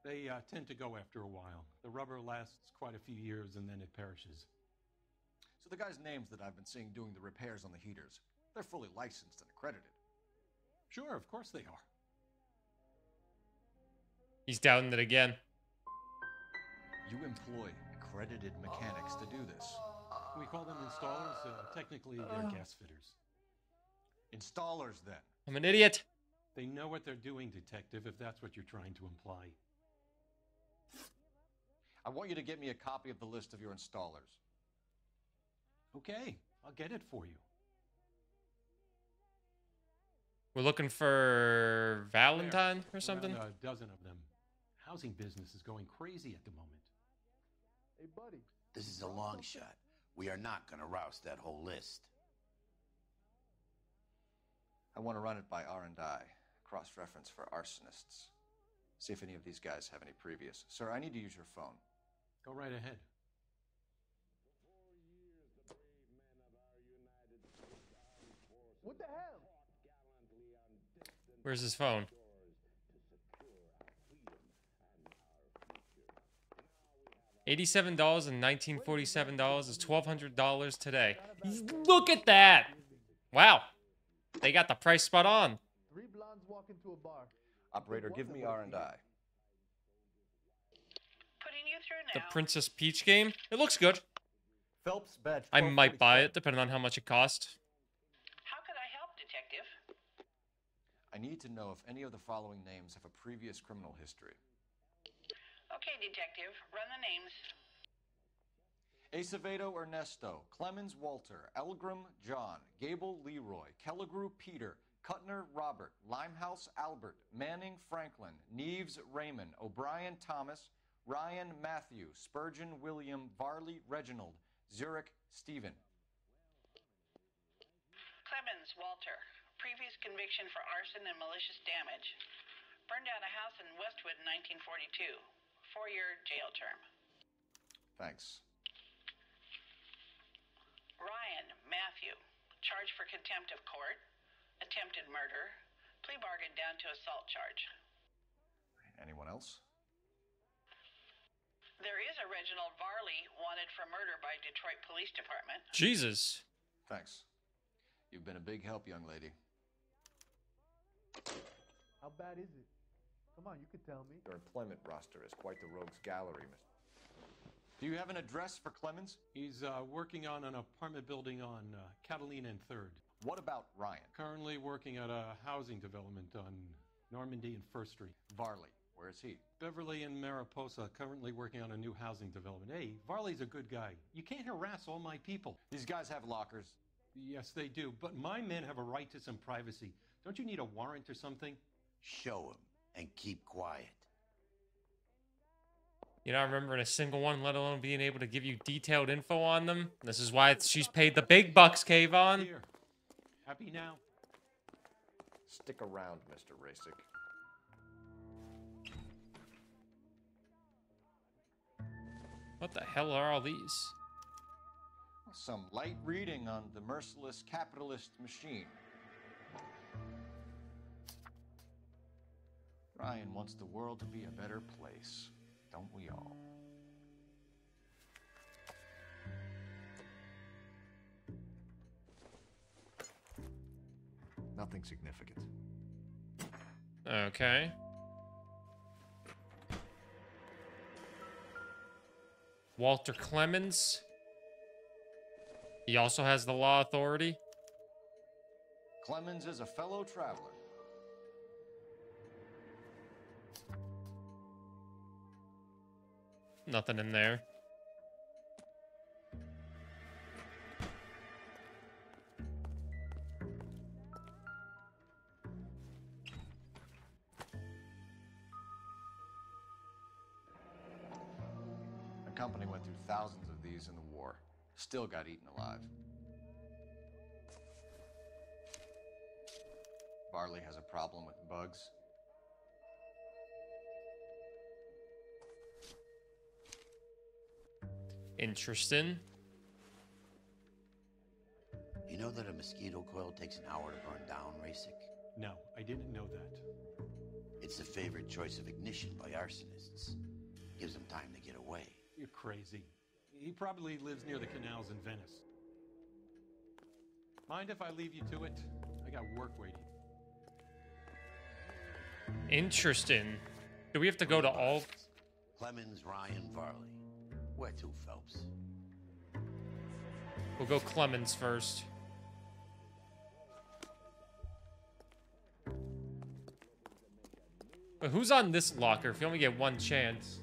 They uh, tend to go after a while. The rubber lasts quite a few years and then it perishes. So the guys' names that I've been seeing doing the repairs on the heaters, they're fully licensed and accredited. Sure, of course they are. He's doubting it again. You employ accredited mechanics to do this. We call them installers. Uh, technically, they're gas fitters. Installers, then. I'm an idiot. They know what they're doing, detective, if that's what you're trying to imply. I want you to get me a copy of the list of your installers. Okay, I'll get it for you. We're looking for Valentine or something? Around a dozen of them. Housing business is going crazy at the moment. Hey, buddy. This is a long shot. We are not going to rouse that whole list. I want to run it by R&I, cross-reference for arsonists. See if any of these guys have any previous. Sir, I need to use your phone. Go right ahead. What the hell? Where's his phone? Eighty-seven dollars and nineteen forty-seven dollars is twelve hundred dollars today. Look at that! Wow, they got the price spot on. Three blondes walk into a bar. Operator, give me R&I. Putting you through The. Princess Peach game. It looks good. Phelps badge. I might buy it depending on how much it costs. How could I help, Detective? I need to know if any of the following names have a previous criminal history. Okay, Detective, run the names. Acevedo Ernesto, Clemens Walter, Elgram John, Gable Leroy, Kelligrew Peter, Cutner Robert, Limehouse Albert, Manning Franklin, Neves Raymond, O'Brien Thomas, Ryan Matthew, Spurgeon William, Varley Reginald, Zurich Stephen. Clemens Walter. Previous conviction for arson and malicious damage. Burned down a house in Westwood in 1942. Four year jail term. Thanks. Ryan Matthew. Charged for contempt of court. Attempted murder. Plea bargain down to assault charge. Anyone else? There is a Reginald Varley wanted for murder by Detroit Police Department. Jesus. Thanks. You've been a big help, young lady. How bad is it? Come on, you can tell me. Your employment roster is quite the rogues gallery, Mr. Do you have an address for Clemens? He's uh, working on an apartment building on uh, Catalina and 3rd. What about Ryan? Currently working at a housing development on Normandy and First Street. Varley, where is he? Beverly and Mariposa, currently working on a new housing development. Hey, Varley's a good guy. You can't harass all my people. These guys have lockers. Yes, they do. But my men have a right to some privacy. Don't you need a warrant or something? Show him and keep quiet. You're not remembering a single one, let alone being able to give you detailed info on them. This is why she's paid the big bucks, Kayvon. Here. Happy now? Stick around, Mr. Rasick. What the hell are all these? Some light reading on the merciless capitalist machine. Ryan wants the world to be a better place, don't we all? Nothing significant. Okay. Walter Clemens. He also has the law authority. Clemens is a fellow traveler. Nothing in there. The company went through thousands of these in the war. Still got eaten alive. Varley has a problem with bugs. Interesting. You know that a mosquito coil takes an hour to burn down, Rasick? No, I didn't know that. It's the favorite choice of ignition by arsonists. Gives them time to get away. You're crazy. He probably lives near the canals in Venice. Mind if I leave you to it? I got work waiting. Interesting. Do we have to go to all? Clemens, Ryan, Varley. Where to, Phelps? We'll go Clemens first. But who's on this locker if you only get one chance?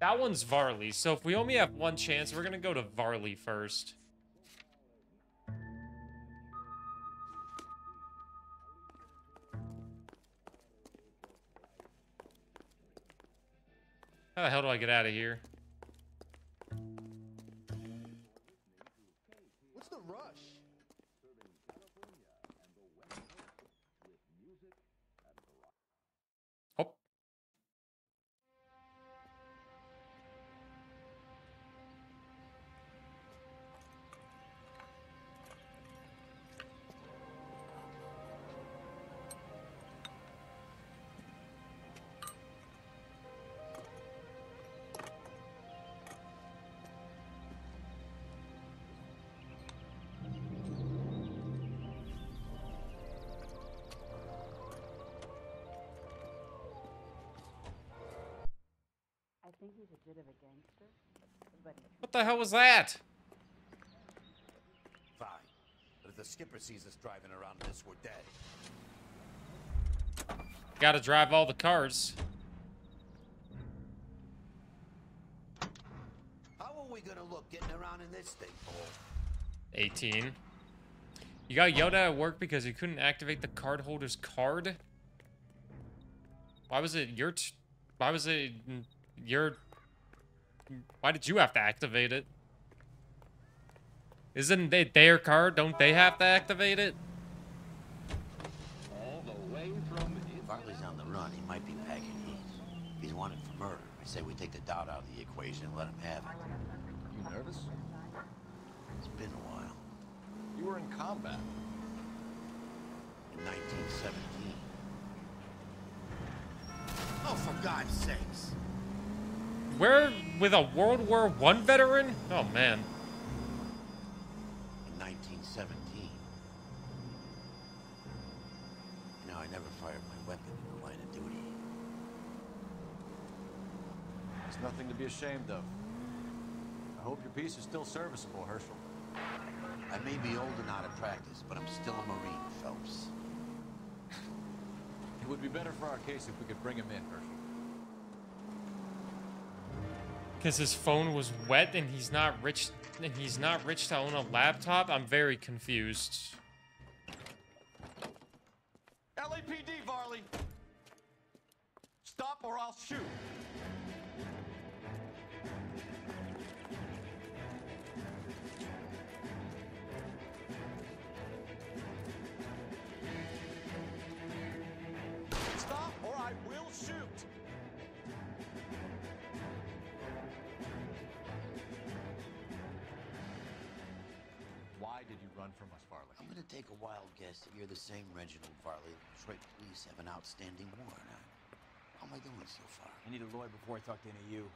That one's Varley, so if we only have one chance, we're gonna go to Varley first. How the hell do I get out of here? Think he's a bit of a gangster, but What the hell was that? Fine. But if the skipper sees us driving around this, we're dead. Gotta drive all the cars. How are we gonna look getting around in this thing, Paul? 18. You got yelled at at work because you couldn't activate the card holder's card? Why was it your... T why was it your... Why did you have to activate it? Isn't it their card? Don't they have to activate it? All the way from... Varley's on the run. He might be packing heat. He's wanted for murder, I say we take the doubt out of the equation and let him have it. You nervous? It's been a while. You were in combat. In 1917. Oh, for God's sakes. We're with a World War One veteran? Oh, man. In 1917. You know, I never fired my weapon in the line of duty. There's nothing to be ashamed of. I hope your piece is still serviceable, Herschel. I may be old and out of practice, but I'm still a Marine, Phelps. It would be better for our case if we could bring him in, Herschel. Because his phone was wet and he's not rich and he's not rich to own a laptop? I'm very confused. LAPD, Varley! Stop or I'll shoot! Run from us, Varley? I'm gonna take a wild guess that you're the same Reginald Varley the Detroit police have an outstanding warrant on. How am I doing so far? I need a lawyer before I talk to any of you.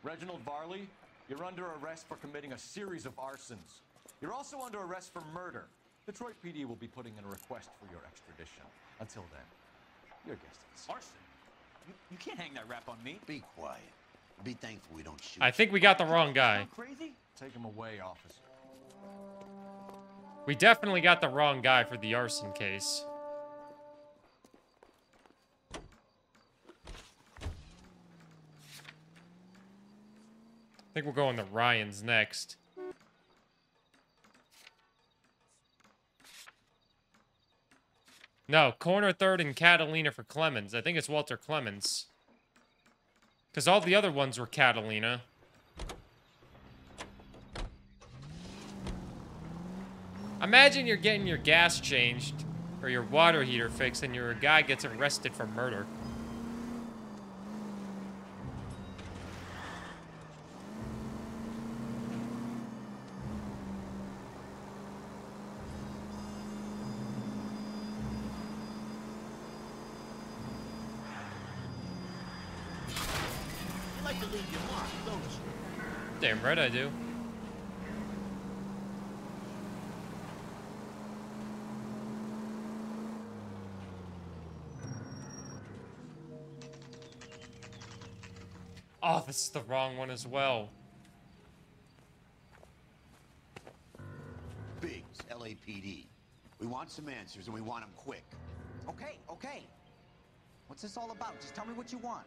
Reginald Varley, you're under arrest for committing a series of arsons. You're also under arrest for murder. Detroit PD will be putting in a request for your extradition. Until then, your guest is. Arson? You, you can't hang that rap on me. Be quiet. Be thankful we don't shoot. I think we got the wrong guy. Crazy? Take him away, officer. We definitely got the wrong guy for the arson case. I think we're going to Ryan's next. No, corner third and Catalina for Clemens. I think it's Walter Clemens. Because all the other ones were Catalina. Imagine you're getting your gas changed or your water heater fixed and your guy gets arrested for murder. You like to leave your mark, don't you? Damn right I do. This is the wrong one as well. Biggs, LAPD. We want some answers and we want them quick. Okay, okay. What's this all about? Just tell me what you want.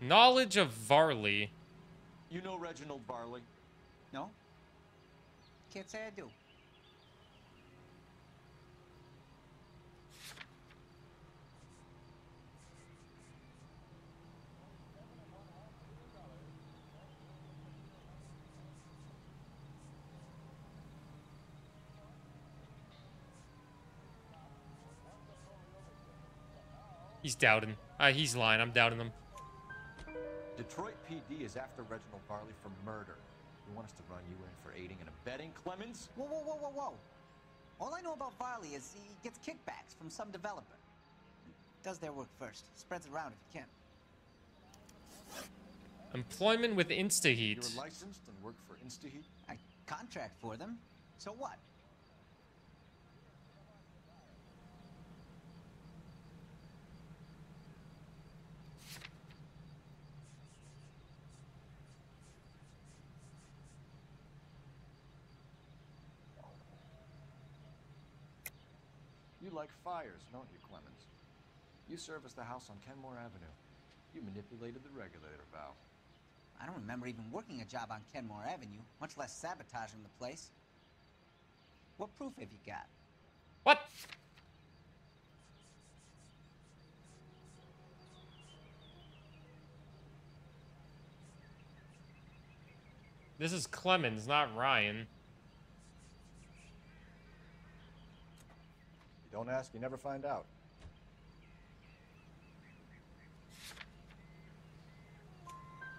Knowledge of Varley. You know Reginald Varley? No? Can't say I do. He's doubting. Uh, he's lying. I'm doubting him. Detroit PD is after Reginald Varley for murder. You want us to run you in for aiding and abetting Clemens? Whoa, whoa, whoa, whoa, whoa. All I know about Varley is he gets kickbacks from some developer. Does their work first. Spreads it around if he can. Employment with Instaheat. You're licensed and work for InstaHeat? I contract for them. So what? Like fires, don't you, Clemens? You serviced the house on Kenmore Avenue. You manipulated the regulator valve. I don't remember even working a job on Kenmore Avenue, much less sabotaging the place. What proof have you got? What? This is Clemens, not Ryan. Don't ask, you never find out.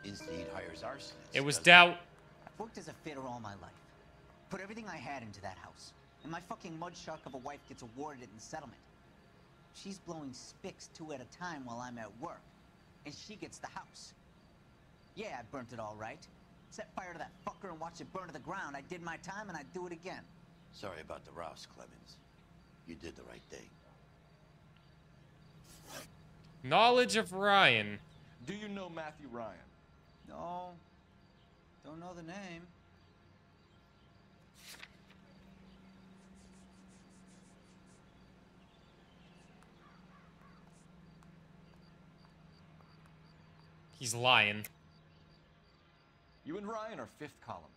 Instead hires arsonists. It was doubt. I've worked as a fitter all my life. Put everything I had into that house. And my fucking mud shark of a wife gets awarded it in settlement. She's blowing spicks two at a time while I'm at work. And she gets the house. Yeah, I burnt it all right. Set fire to that fucker and watched it burn to the ground. I did my time and I'd do it again. Sorry about the Rouse, Clemens. You did the right thing. Knowledge of Ryan. Do you know Matthew Ryan? No. Don't know the name. He's lying. You and Ryan are fifth columnists.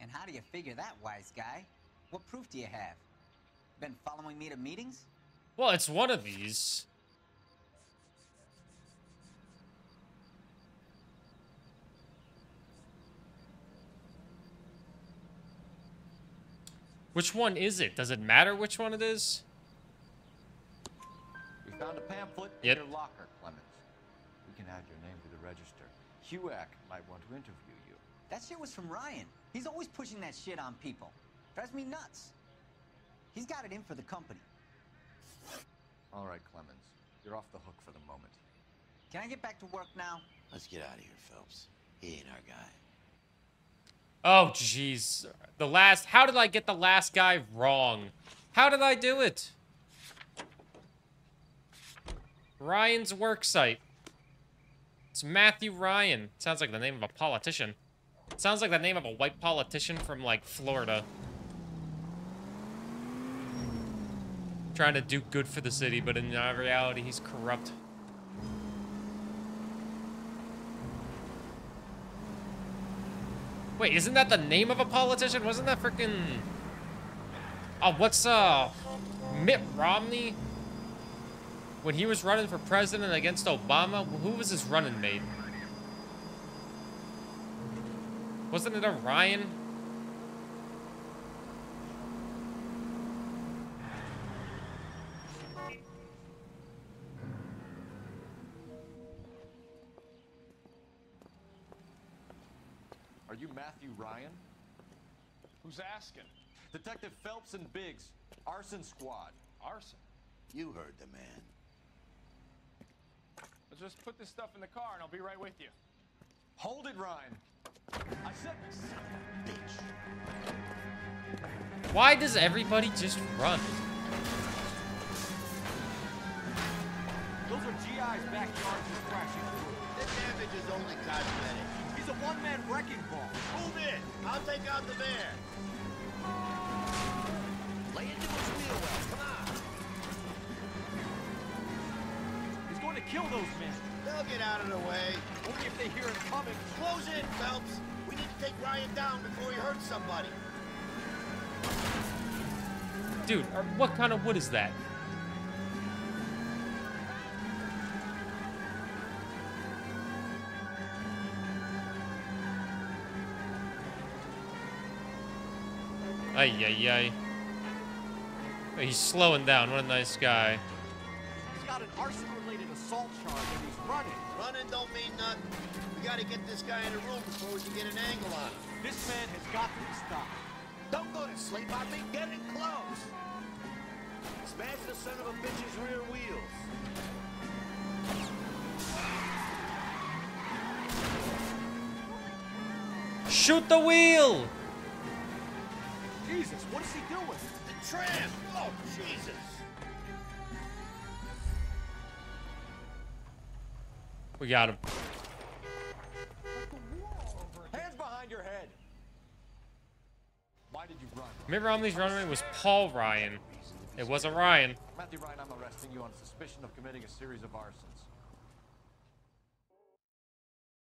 And how do you figure that, wise guy? What proof do you have? Been following me to meetings? Well, it's one of these. Which one is it? Does it matter which one it is? We found a pamphlet Yep. in your locker, Clemens. We can add your name to the register. HUAC might want to interview you. That shit was from Ryan. He's always pushing that shit on people. Drives me nuts. He's got it in for the company. All right, Clemens. You're off the hook for the moment. Can I get back to work now? Let's get out of here, Phelps. He ain't our guy. Oh, jeez. The last... How did I get the last guy wrong? How did I do it? Ryan's work site. It's Matthew Ryan. Sounds like the name of a politician. Sounds like the name of a white politician from, like, Florida. Trying to do good for the city, but in reality, he's corrupt. Wait, isn't that the name of a politician? Wasn't that freaking... Oh, what's, uh... Mitt Romney? When he was running for president against Obama, who was his running mate? Wasn't it a Matthew Ryan? Who's asking? Detective Phelps and Biggs, arson squad. Arson. You heard the man. Let's just put this stuff in the car and I'll be right with you. Hold it, Ryan. I said, this. bitch. Why does everybody just run? Those are GI's backyards just crashing through. The damage is only cosmetic. He's a one-man wrecking ball. Move in. I'll take out the van. Lay into his wheel well. Come on. He's going to kill those men. They'll get out of the way. Only if they hear him coming. Close in, Phelps. We need to take Ryan down before he hurts somebody. Dude, uh, what kind of wood is that? Ay, ay, ay. Oh, He's slowing down. What a nice guy. He's got an arson-related assault charge and he's running. Running don't mean nothing. We gotta get this guy in a room before we can get an angle on him. This man has got to be stopped. Don't go to sleep on me. Get in close. Smash the son of a bitch's rear wheels. Shoot the wheel! Jesus, what is he doing? The tramp! Oh, Jesus! We got him. hands behind your head. Why did you run? Mitt Romney's running was Paul Ryan. It wasn't Ryan. Matthew Ryan, I'm arresting you on suspicion of committing a series of arsons.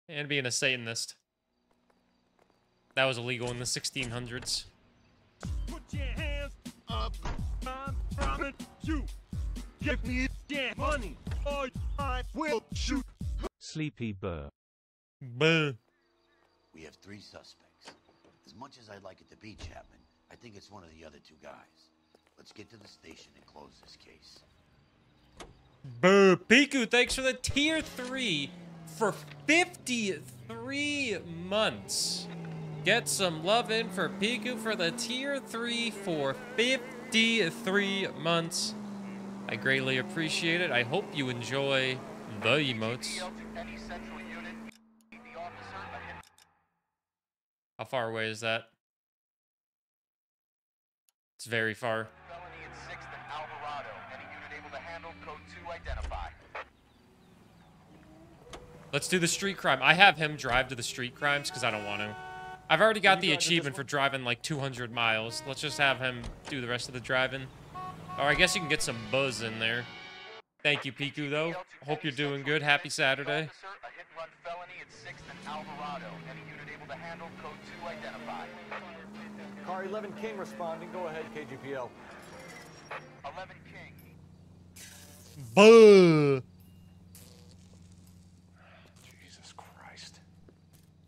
And being a Satanist. That was illegal in the 1600s. Put your hands up. I'm from you. Give me your money or I will shoot. Sleepy Burr. Burr. We have three suspects. As much as I'd like it to be Chapman, I think it's one of the other two guys. Let's get to the station and close this case. Burr. Piku, thanks for the tier 3 for 53 months. Get some love in for Piku for the tier 3 for 53 months. I greatly appreciate it. I hope you enjoy the emotes. How far away is that? It's very far. Let's do the street crime. I have him drive to the street crimes because I don't want to. I've already got the achievement for driving like 200 miles. Let's just have him do the rest of the driving. Or I guess you can get some buzz in there. Thank you, Piku, though. Hope you're doing good. Happy Saturday. Car 11 King responding. Go ahead, KGPL. 11 King. Buh. Jesus Christ.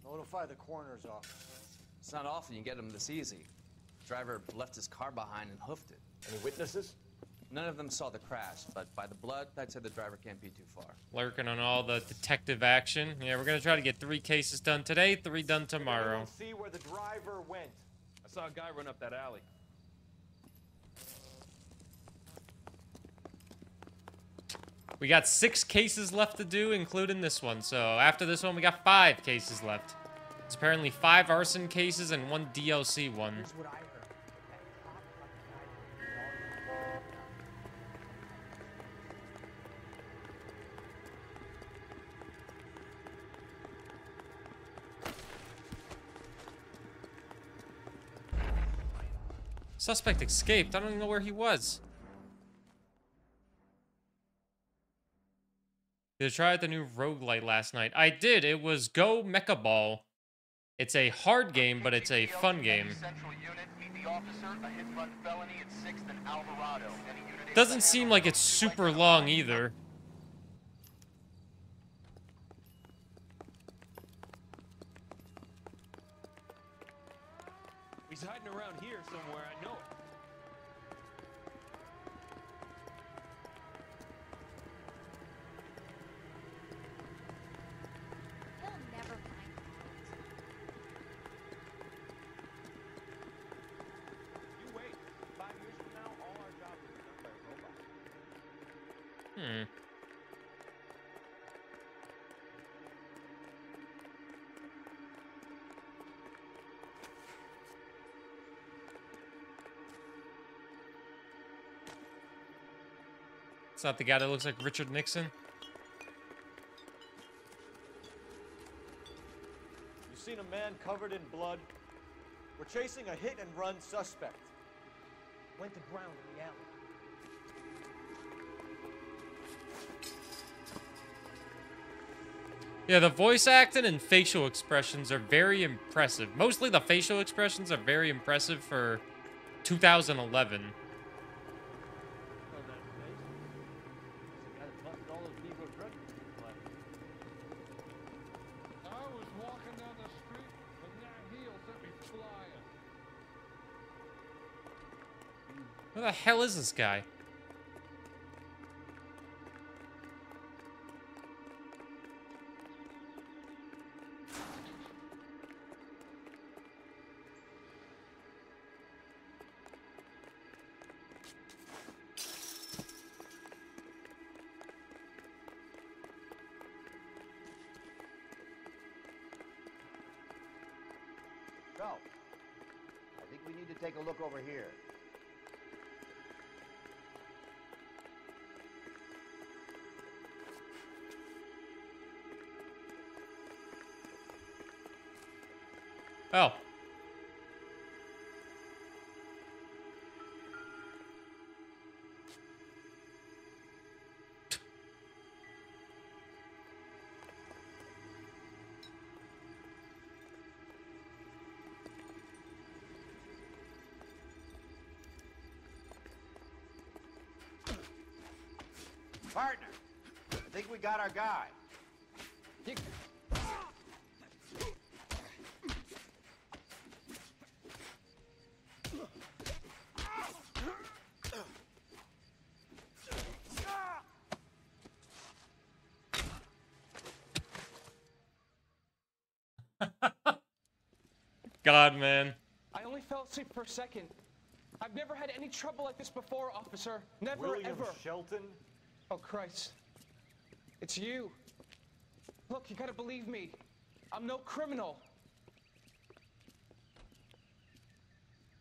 Notify the coroner's office. It's not often you get them this easy. driver left his car behind and hoofed it. Any witnesses? None of them saw the crash, but by the blood, I'd say the driver can't be too far. Lurking on all the detective action. Yeah, we're going to try to get three cases done today, three done tomorrow. See where the driver went. I saw a guy run up that alley. We got six cases left to do, including this one. So after this one, we got five cases left. It's apparently five arson cases and one DLC one. Suspect escaped. I don't even know where he was. Did I try out the new roguelite last night? I did. It was Go Mecha Ball. It's a hard game, but it's a fun game. Doesn't seem like it's super long either. Not the guy that looks like Richard Nixon. You've seen a man covered in blood? We're chasing a hit and run suspect. Went to ground in the alley. Yeah, the voice acting and facial expressions are very impressive. Mostly the facial expressions are very impressive for 2011. The hell is this guy? So, I think we need to take a look over here. Oh. Partner, I think we got our guy. God, man. I only fell asleep for a second. I've never had any trouble like this before, officer. Never, William ever. Shelton? Oh, Christ. It's you. Look, you gotta believe me. I'm no criminal.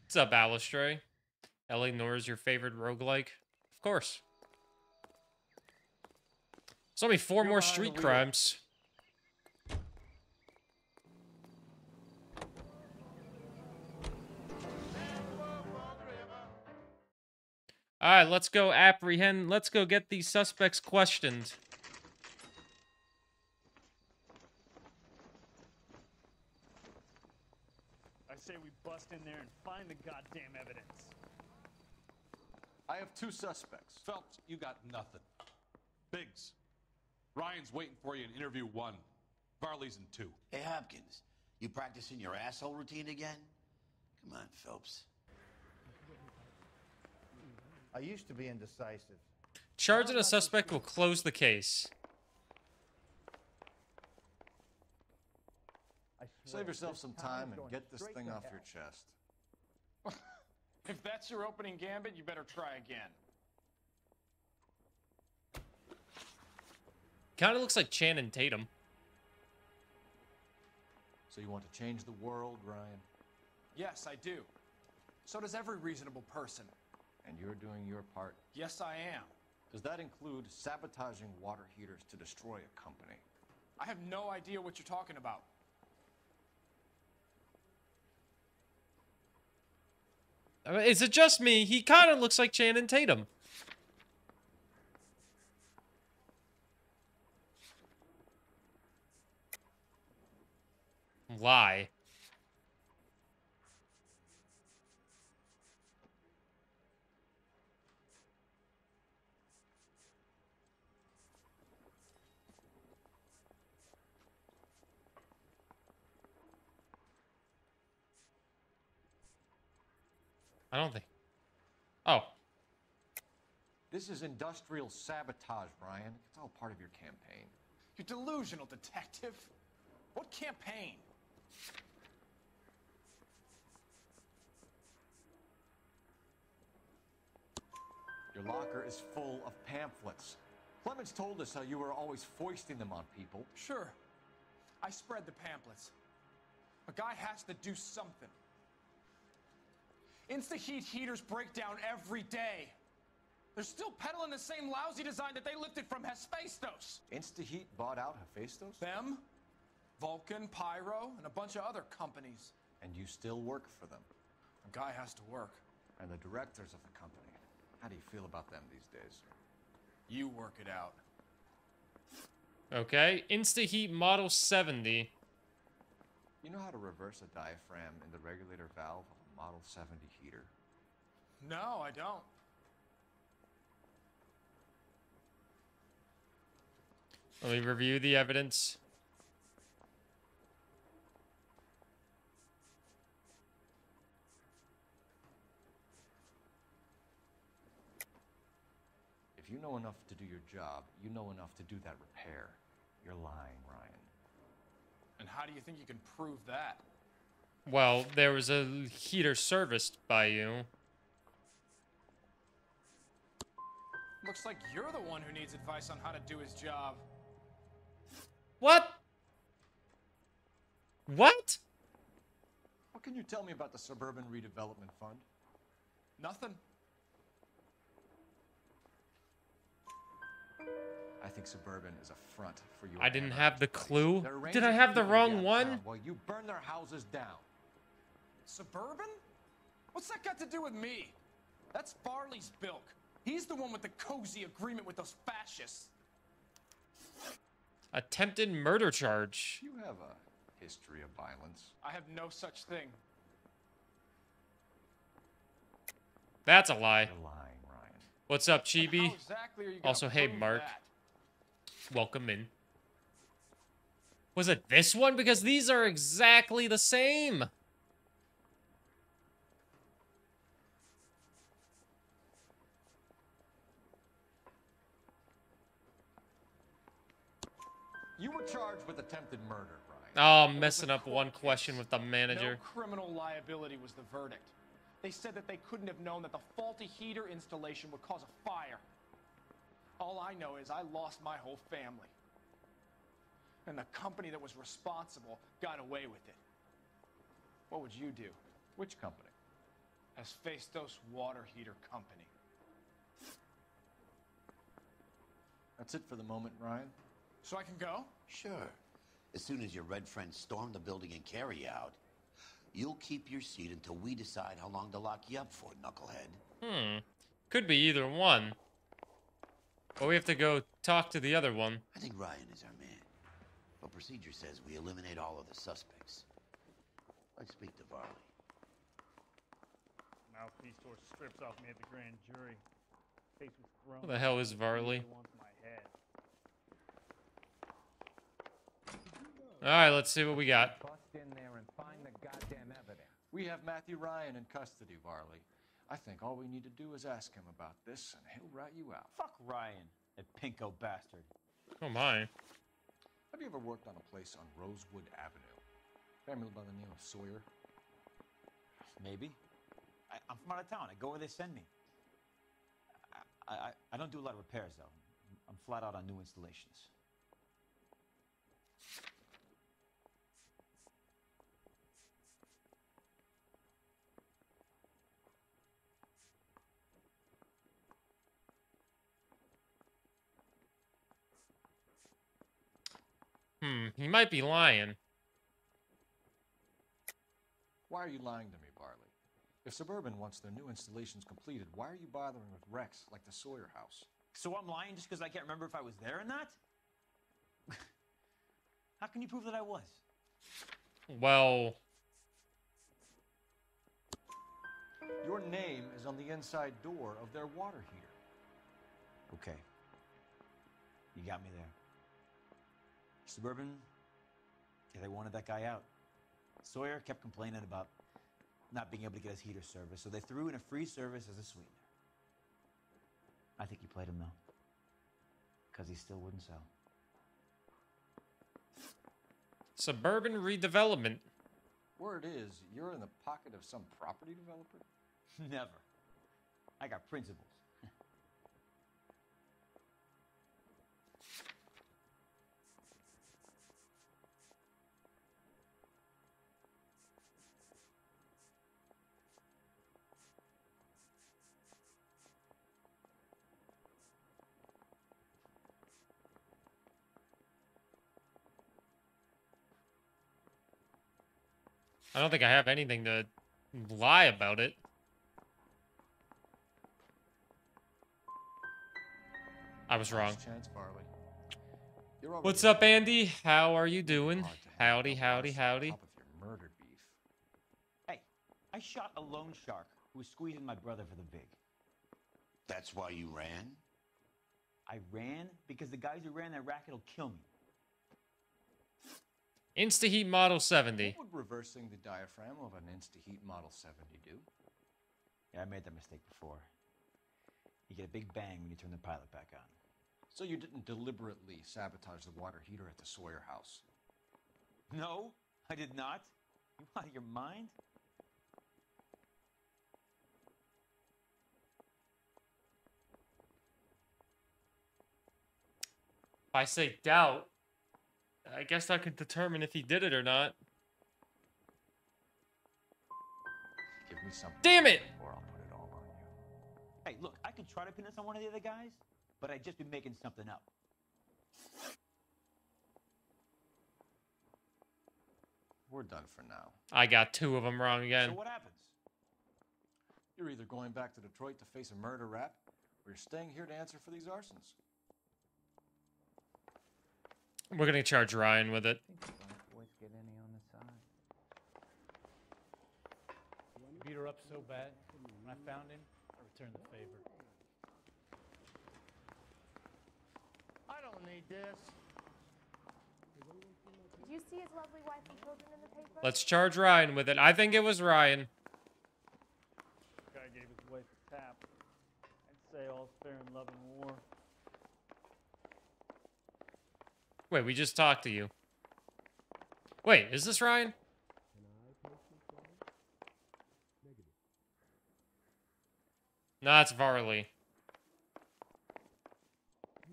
What's up, Alistray? LA Noire is your favorite roguelike? Of course. There's only four more behind the street wheel. crimes. Alright, let's go apprehend. Let's go get these suspects questioned. I say we bust in there and find the goddamn evidence. I have two suspects. Phelps, you got nothing. Biggs, Ryan's waiting for you in interview one. Varley's in two. Hey, Hopkins, you practicing your asshole routine again? Come on, Phelps. I used to be indecisive. Charging a suspect will close the case. Save yourself some time and get this thing off your chest. If that's your opening gambit, you better try again. Kind of looks like Channing Tatum. So you want to change the world, Ryan? Yes, I do. So does every reasonable person. And you're doing your part. Yes, I am. Does that include sabotaging water heaters to destroy a company? I have no idea what you're talking about. Is it just me? He kind of looks like Channing Tatum. Lie. I don't think. Oh, This is industrial sabotage, Ryan. It's all part of your campaign. You're delusional detective. What campaign? Your locker is full of pamphlets. Clemens told us how you were always foisting them on people. Sure. I spread the pamphlets. A guy has to do something. Insta-heat heaters break down every day. They're still peddling the same lousy design that they lifted from Hephaestus. InstaHeat bought out Hephaestus? Them, Vulcan, Pyro, and a bunch of other companies. And you still work for them. A guy has to work. And the directors of the company. How do you feel about them these days? You work it out. okay. InstaHeat Model 70. You know how to reverse a diaphragm in the regulator valve of a Model 70 heater? No, I don't. Let me review the evidence. If you know enough to do your job, you know enough to do that repair. You're lying, Ryan. And how do you think you can prove that? Well, there was a heater serviced by you. Looks like you're the one who needs advice on how to do his job. What? What? What can you tell me about the Suburban Redevelopment Fund? Nothing. I think Suburban is a front for you. I didn't have the clue. Did I have the wrong one? While you burn their houses down. Suburban? What's that got to do with me? That's Varley's bilk. He's the one with the cozy agreement with those fascists. Attempted murder charge. You have a history of violence. I have no such thing. That's a lie. You're lying, Ryan. What's up, Chibi? exactly are you gonna Also, hey, Mark. that? Welcome in. Was it this one? Because these are exactly the same. You were charged with attempted murder, Brian. Oh, I'm messing up one question with the manager. No criminal liability was the verdict. They said that they couldn't have known that the faulty heater installation would cause a fire. All I know is I lost my whole family. And the company that was responsible got away with it. What would you do? Which company? Hephaestus Water Heater Company. That's it for the moment, Ryan. So I can go? Sure. As soon as your red friends storm the building and carry out, you'll keep your seat until we decide how long to lock you up for, knucklehead. Hmm. Could be either one. But we have to go talk to the other one. I think Ryan is our man. But procedure says we eliminate all of the suspects. Let's speak to Varley. Mouthpiece tore strips off me at the grand jury. Face was thrown. Who the hell is Varley? He wants my head. Alright, let's see what we got. Bust in there and find the goddamn evidence. We have Matthew Ryan in custody, Varley. I think all we need to do is ask him about this, and he'll rat you out. Fuck Ryan, that pinko bastard. Oh my. Have you ever worked on a place on Rosewood Avenue? Family by the name of Sawyer? Maybe. I, I'm from out of town. I go where they send me. I, I, I don't do a lot of repairs, though. I'm flat out on new installations. Hmm, he might be lying. Why are you lying to me, Varley? If Suburban wants their new installations completed, why are you bothering with Rex like the Sawyer house? So I'm lying just because I can't remember if I was there or not? How can you prove that I was? Well, Your name is on the inside door of their water heater. Okay. You got me there. Suburban, yeah, they wanted that guy out. Sawyer kept complaining about not being able to get his heater service, so they threw in a free service as a sweetener. I think he played him, though. Because he still wouldn't sell. suburban redevelopment. Word is, you're in the pocket of some property developer? Never. I got principles. I don't think I have anything to lie about it. I was wrong. Last chance, Varley. You're already What's up, Andy? How are you doing? Howdy, howdy, howdy. top of your murder beef. Hey, I shot a loan shark who was squeezing my brother for the big. That's why you ran? I ran because the guys who ran that racket will kill me. Instaheat Model 70. What would reversing the diaphragm of an Instaheat Model 70 do? Yeah, I made that mistake before. You get a big bang when you turn the pilot back on. So you didn't deliberately sabotage the water heater at the Sawyer house? No, I did not. You out of your mind? If I say doubt, I guess I could determine if he did it or not. Give me something. Damn it! Or I'll put it all on you. Hey, look, I could try to pin this on one of the other guys, but I'd just be making something up. We're done for now. I got two of them wrong again. So what happens? You're either going back to Detroit to face a murder rap, or you're staying here to answer for these arsons. We're gonna charge Ryan with it. Beat her up so bad. When I found him, I returned the favor. I don't need this. Did you see his lovely wife and children in the paper? Let's charge Ryan with it. I think it was Ryan. Guy gave his wife a tap. I'd say all's fair in love and war. Wait, we just talked to you. Wait, is this Ryan? Nah, it's Varley.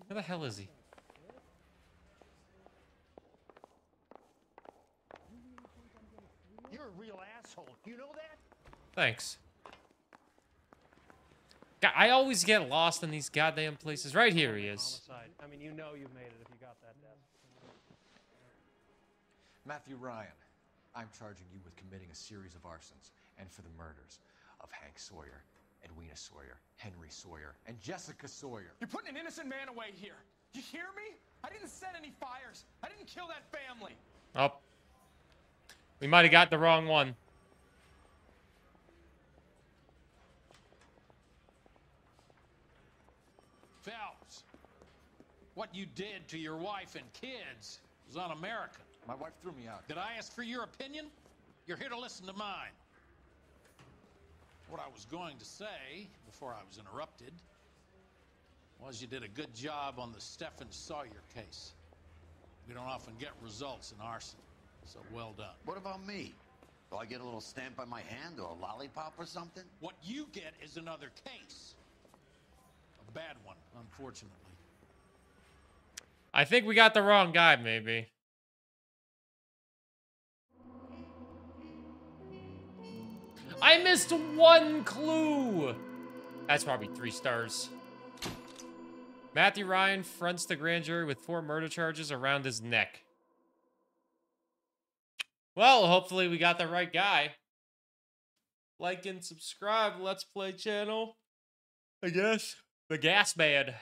Where the hell is he? You're a real asshole. You know that? Thanks. God, I always get lost in these goddamn places. Right here he is. I mean, you know you've made it if you got that death. Matthew Ryan, I'm charging you with committing a series of arsons and for the murders of Hank Sawyer, Edwina Sawyer, Henry Sawyer, and Jessica Sawyer. You're putting an innocent man away here. You hear me? I didn't set any fires. I didn't kill that family. Oh. We might have got the wrong one. Phelps, what you did to your wife and kids was un-American. My wife threw me out. Did I ask for your opinion? You're here to listen to mine. What I was going to say, before I was interrupted, was you did a good job on the Stephen Sawyer case. We don't often get results in arson, so well done. What about me? Do I get a little stamp on my hand or a lollipop or something? What you get is another case. A bad one, unfortunately. I think we got the wrong guy, maybe. I missed one clue. That's probably three stars. Matthew Ryan fronts the grand jury with four murder charges around his neck. Well, hopefully we got the right guy. Like and subscribe, Let's Play channel. I guess. The Gas Bad.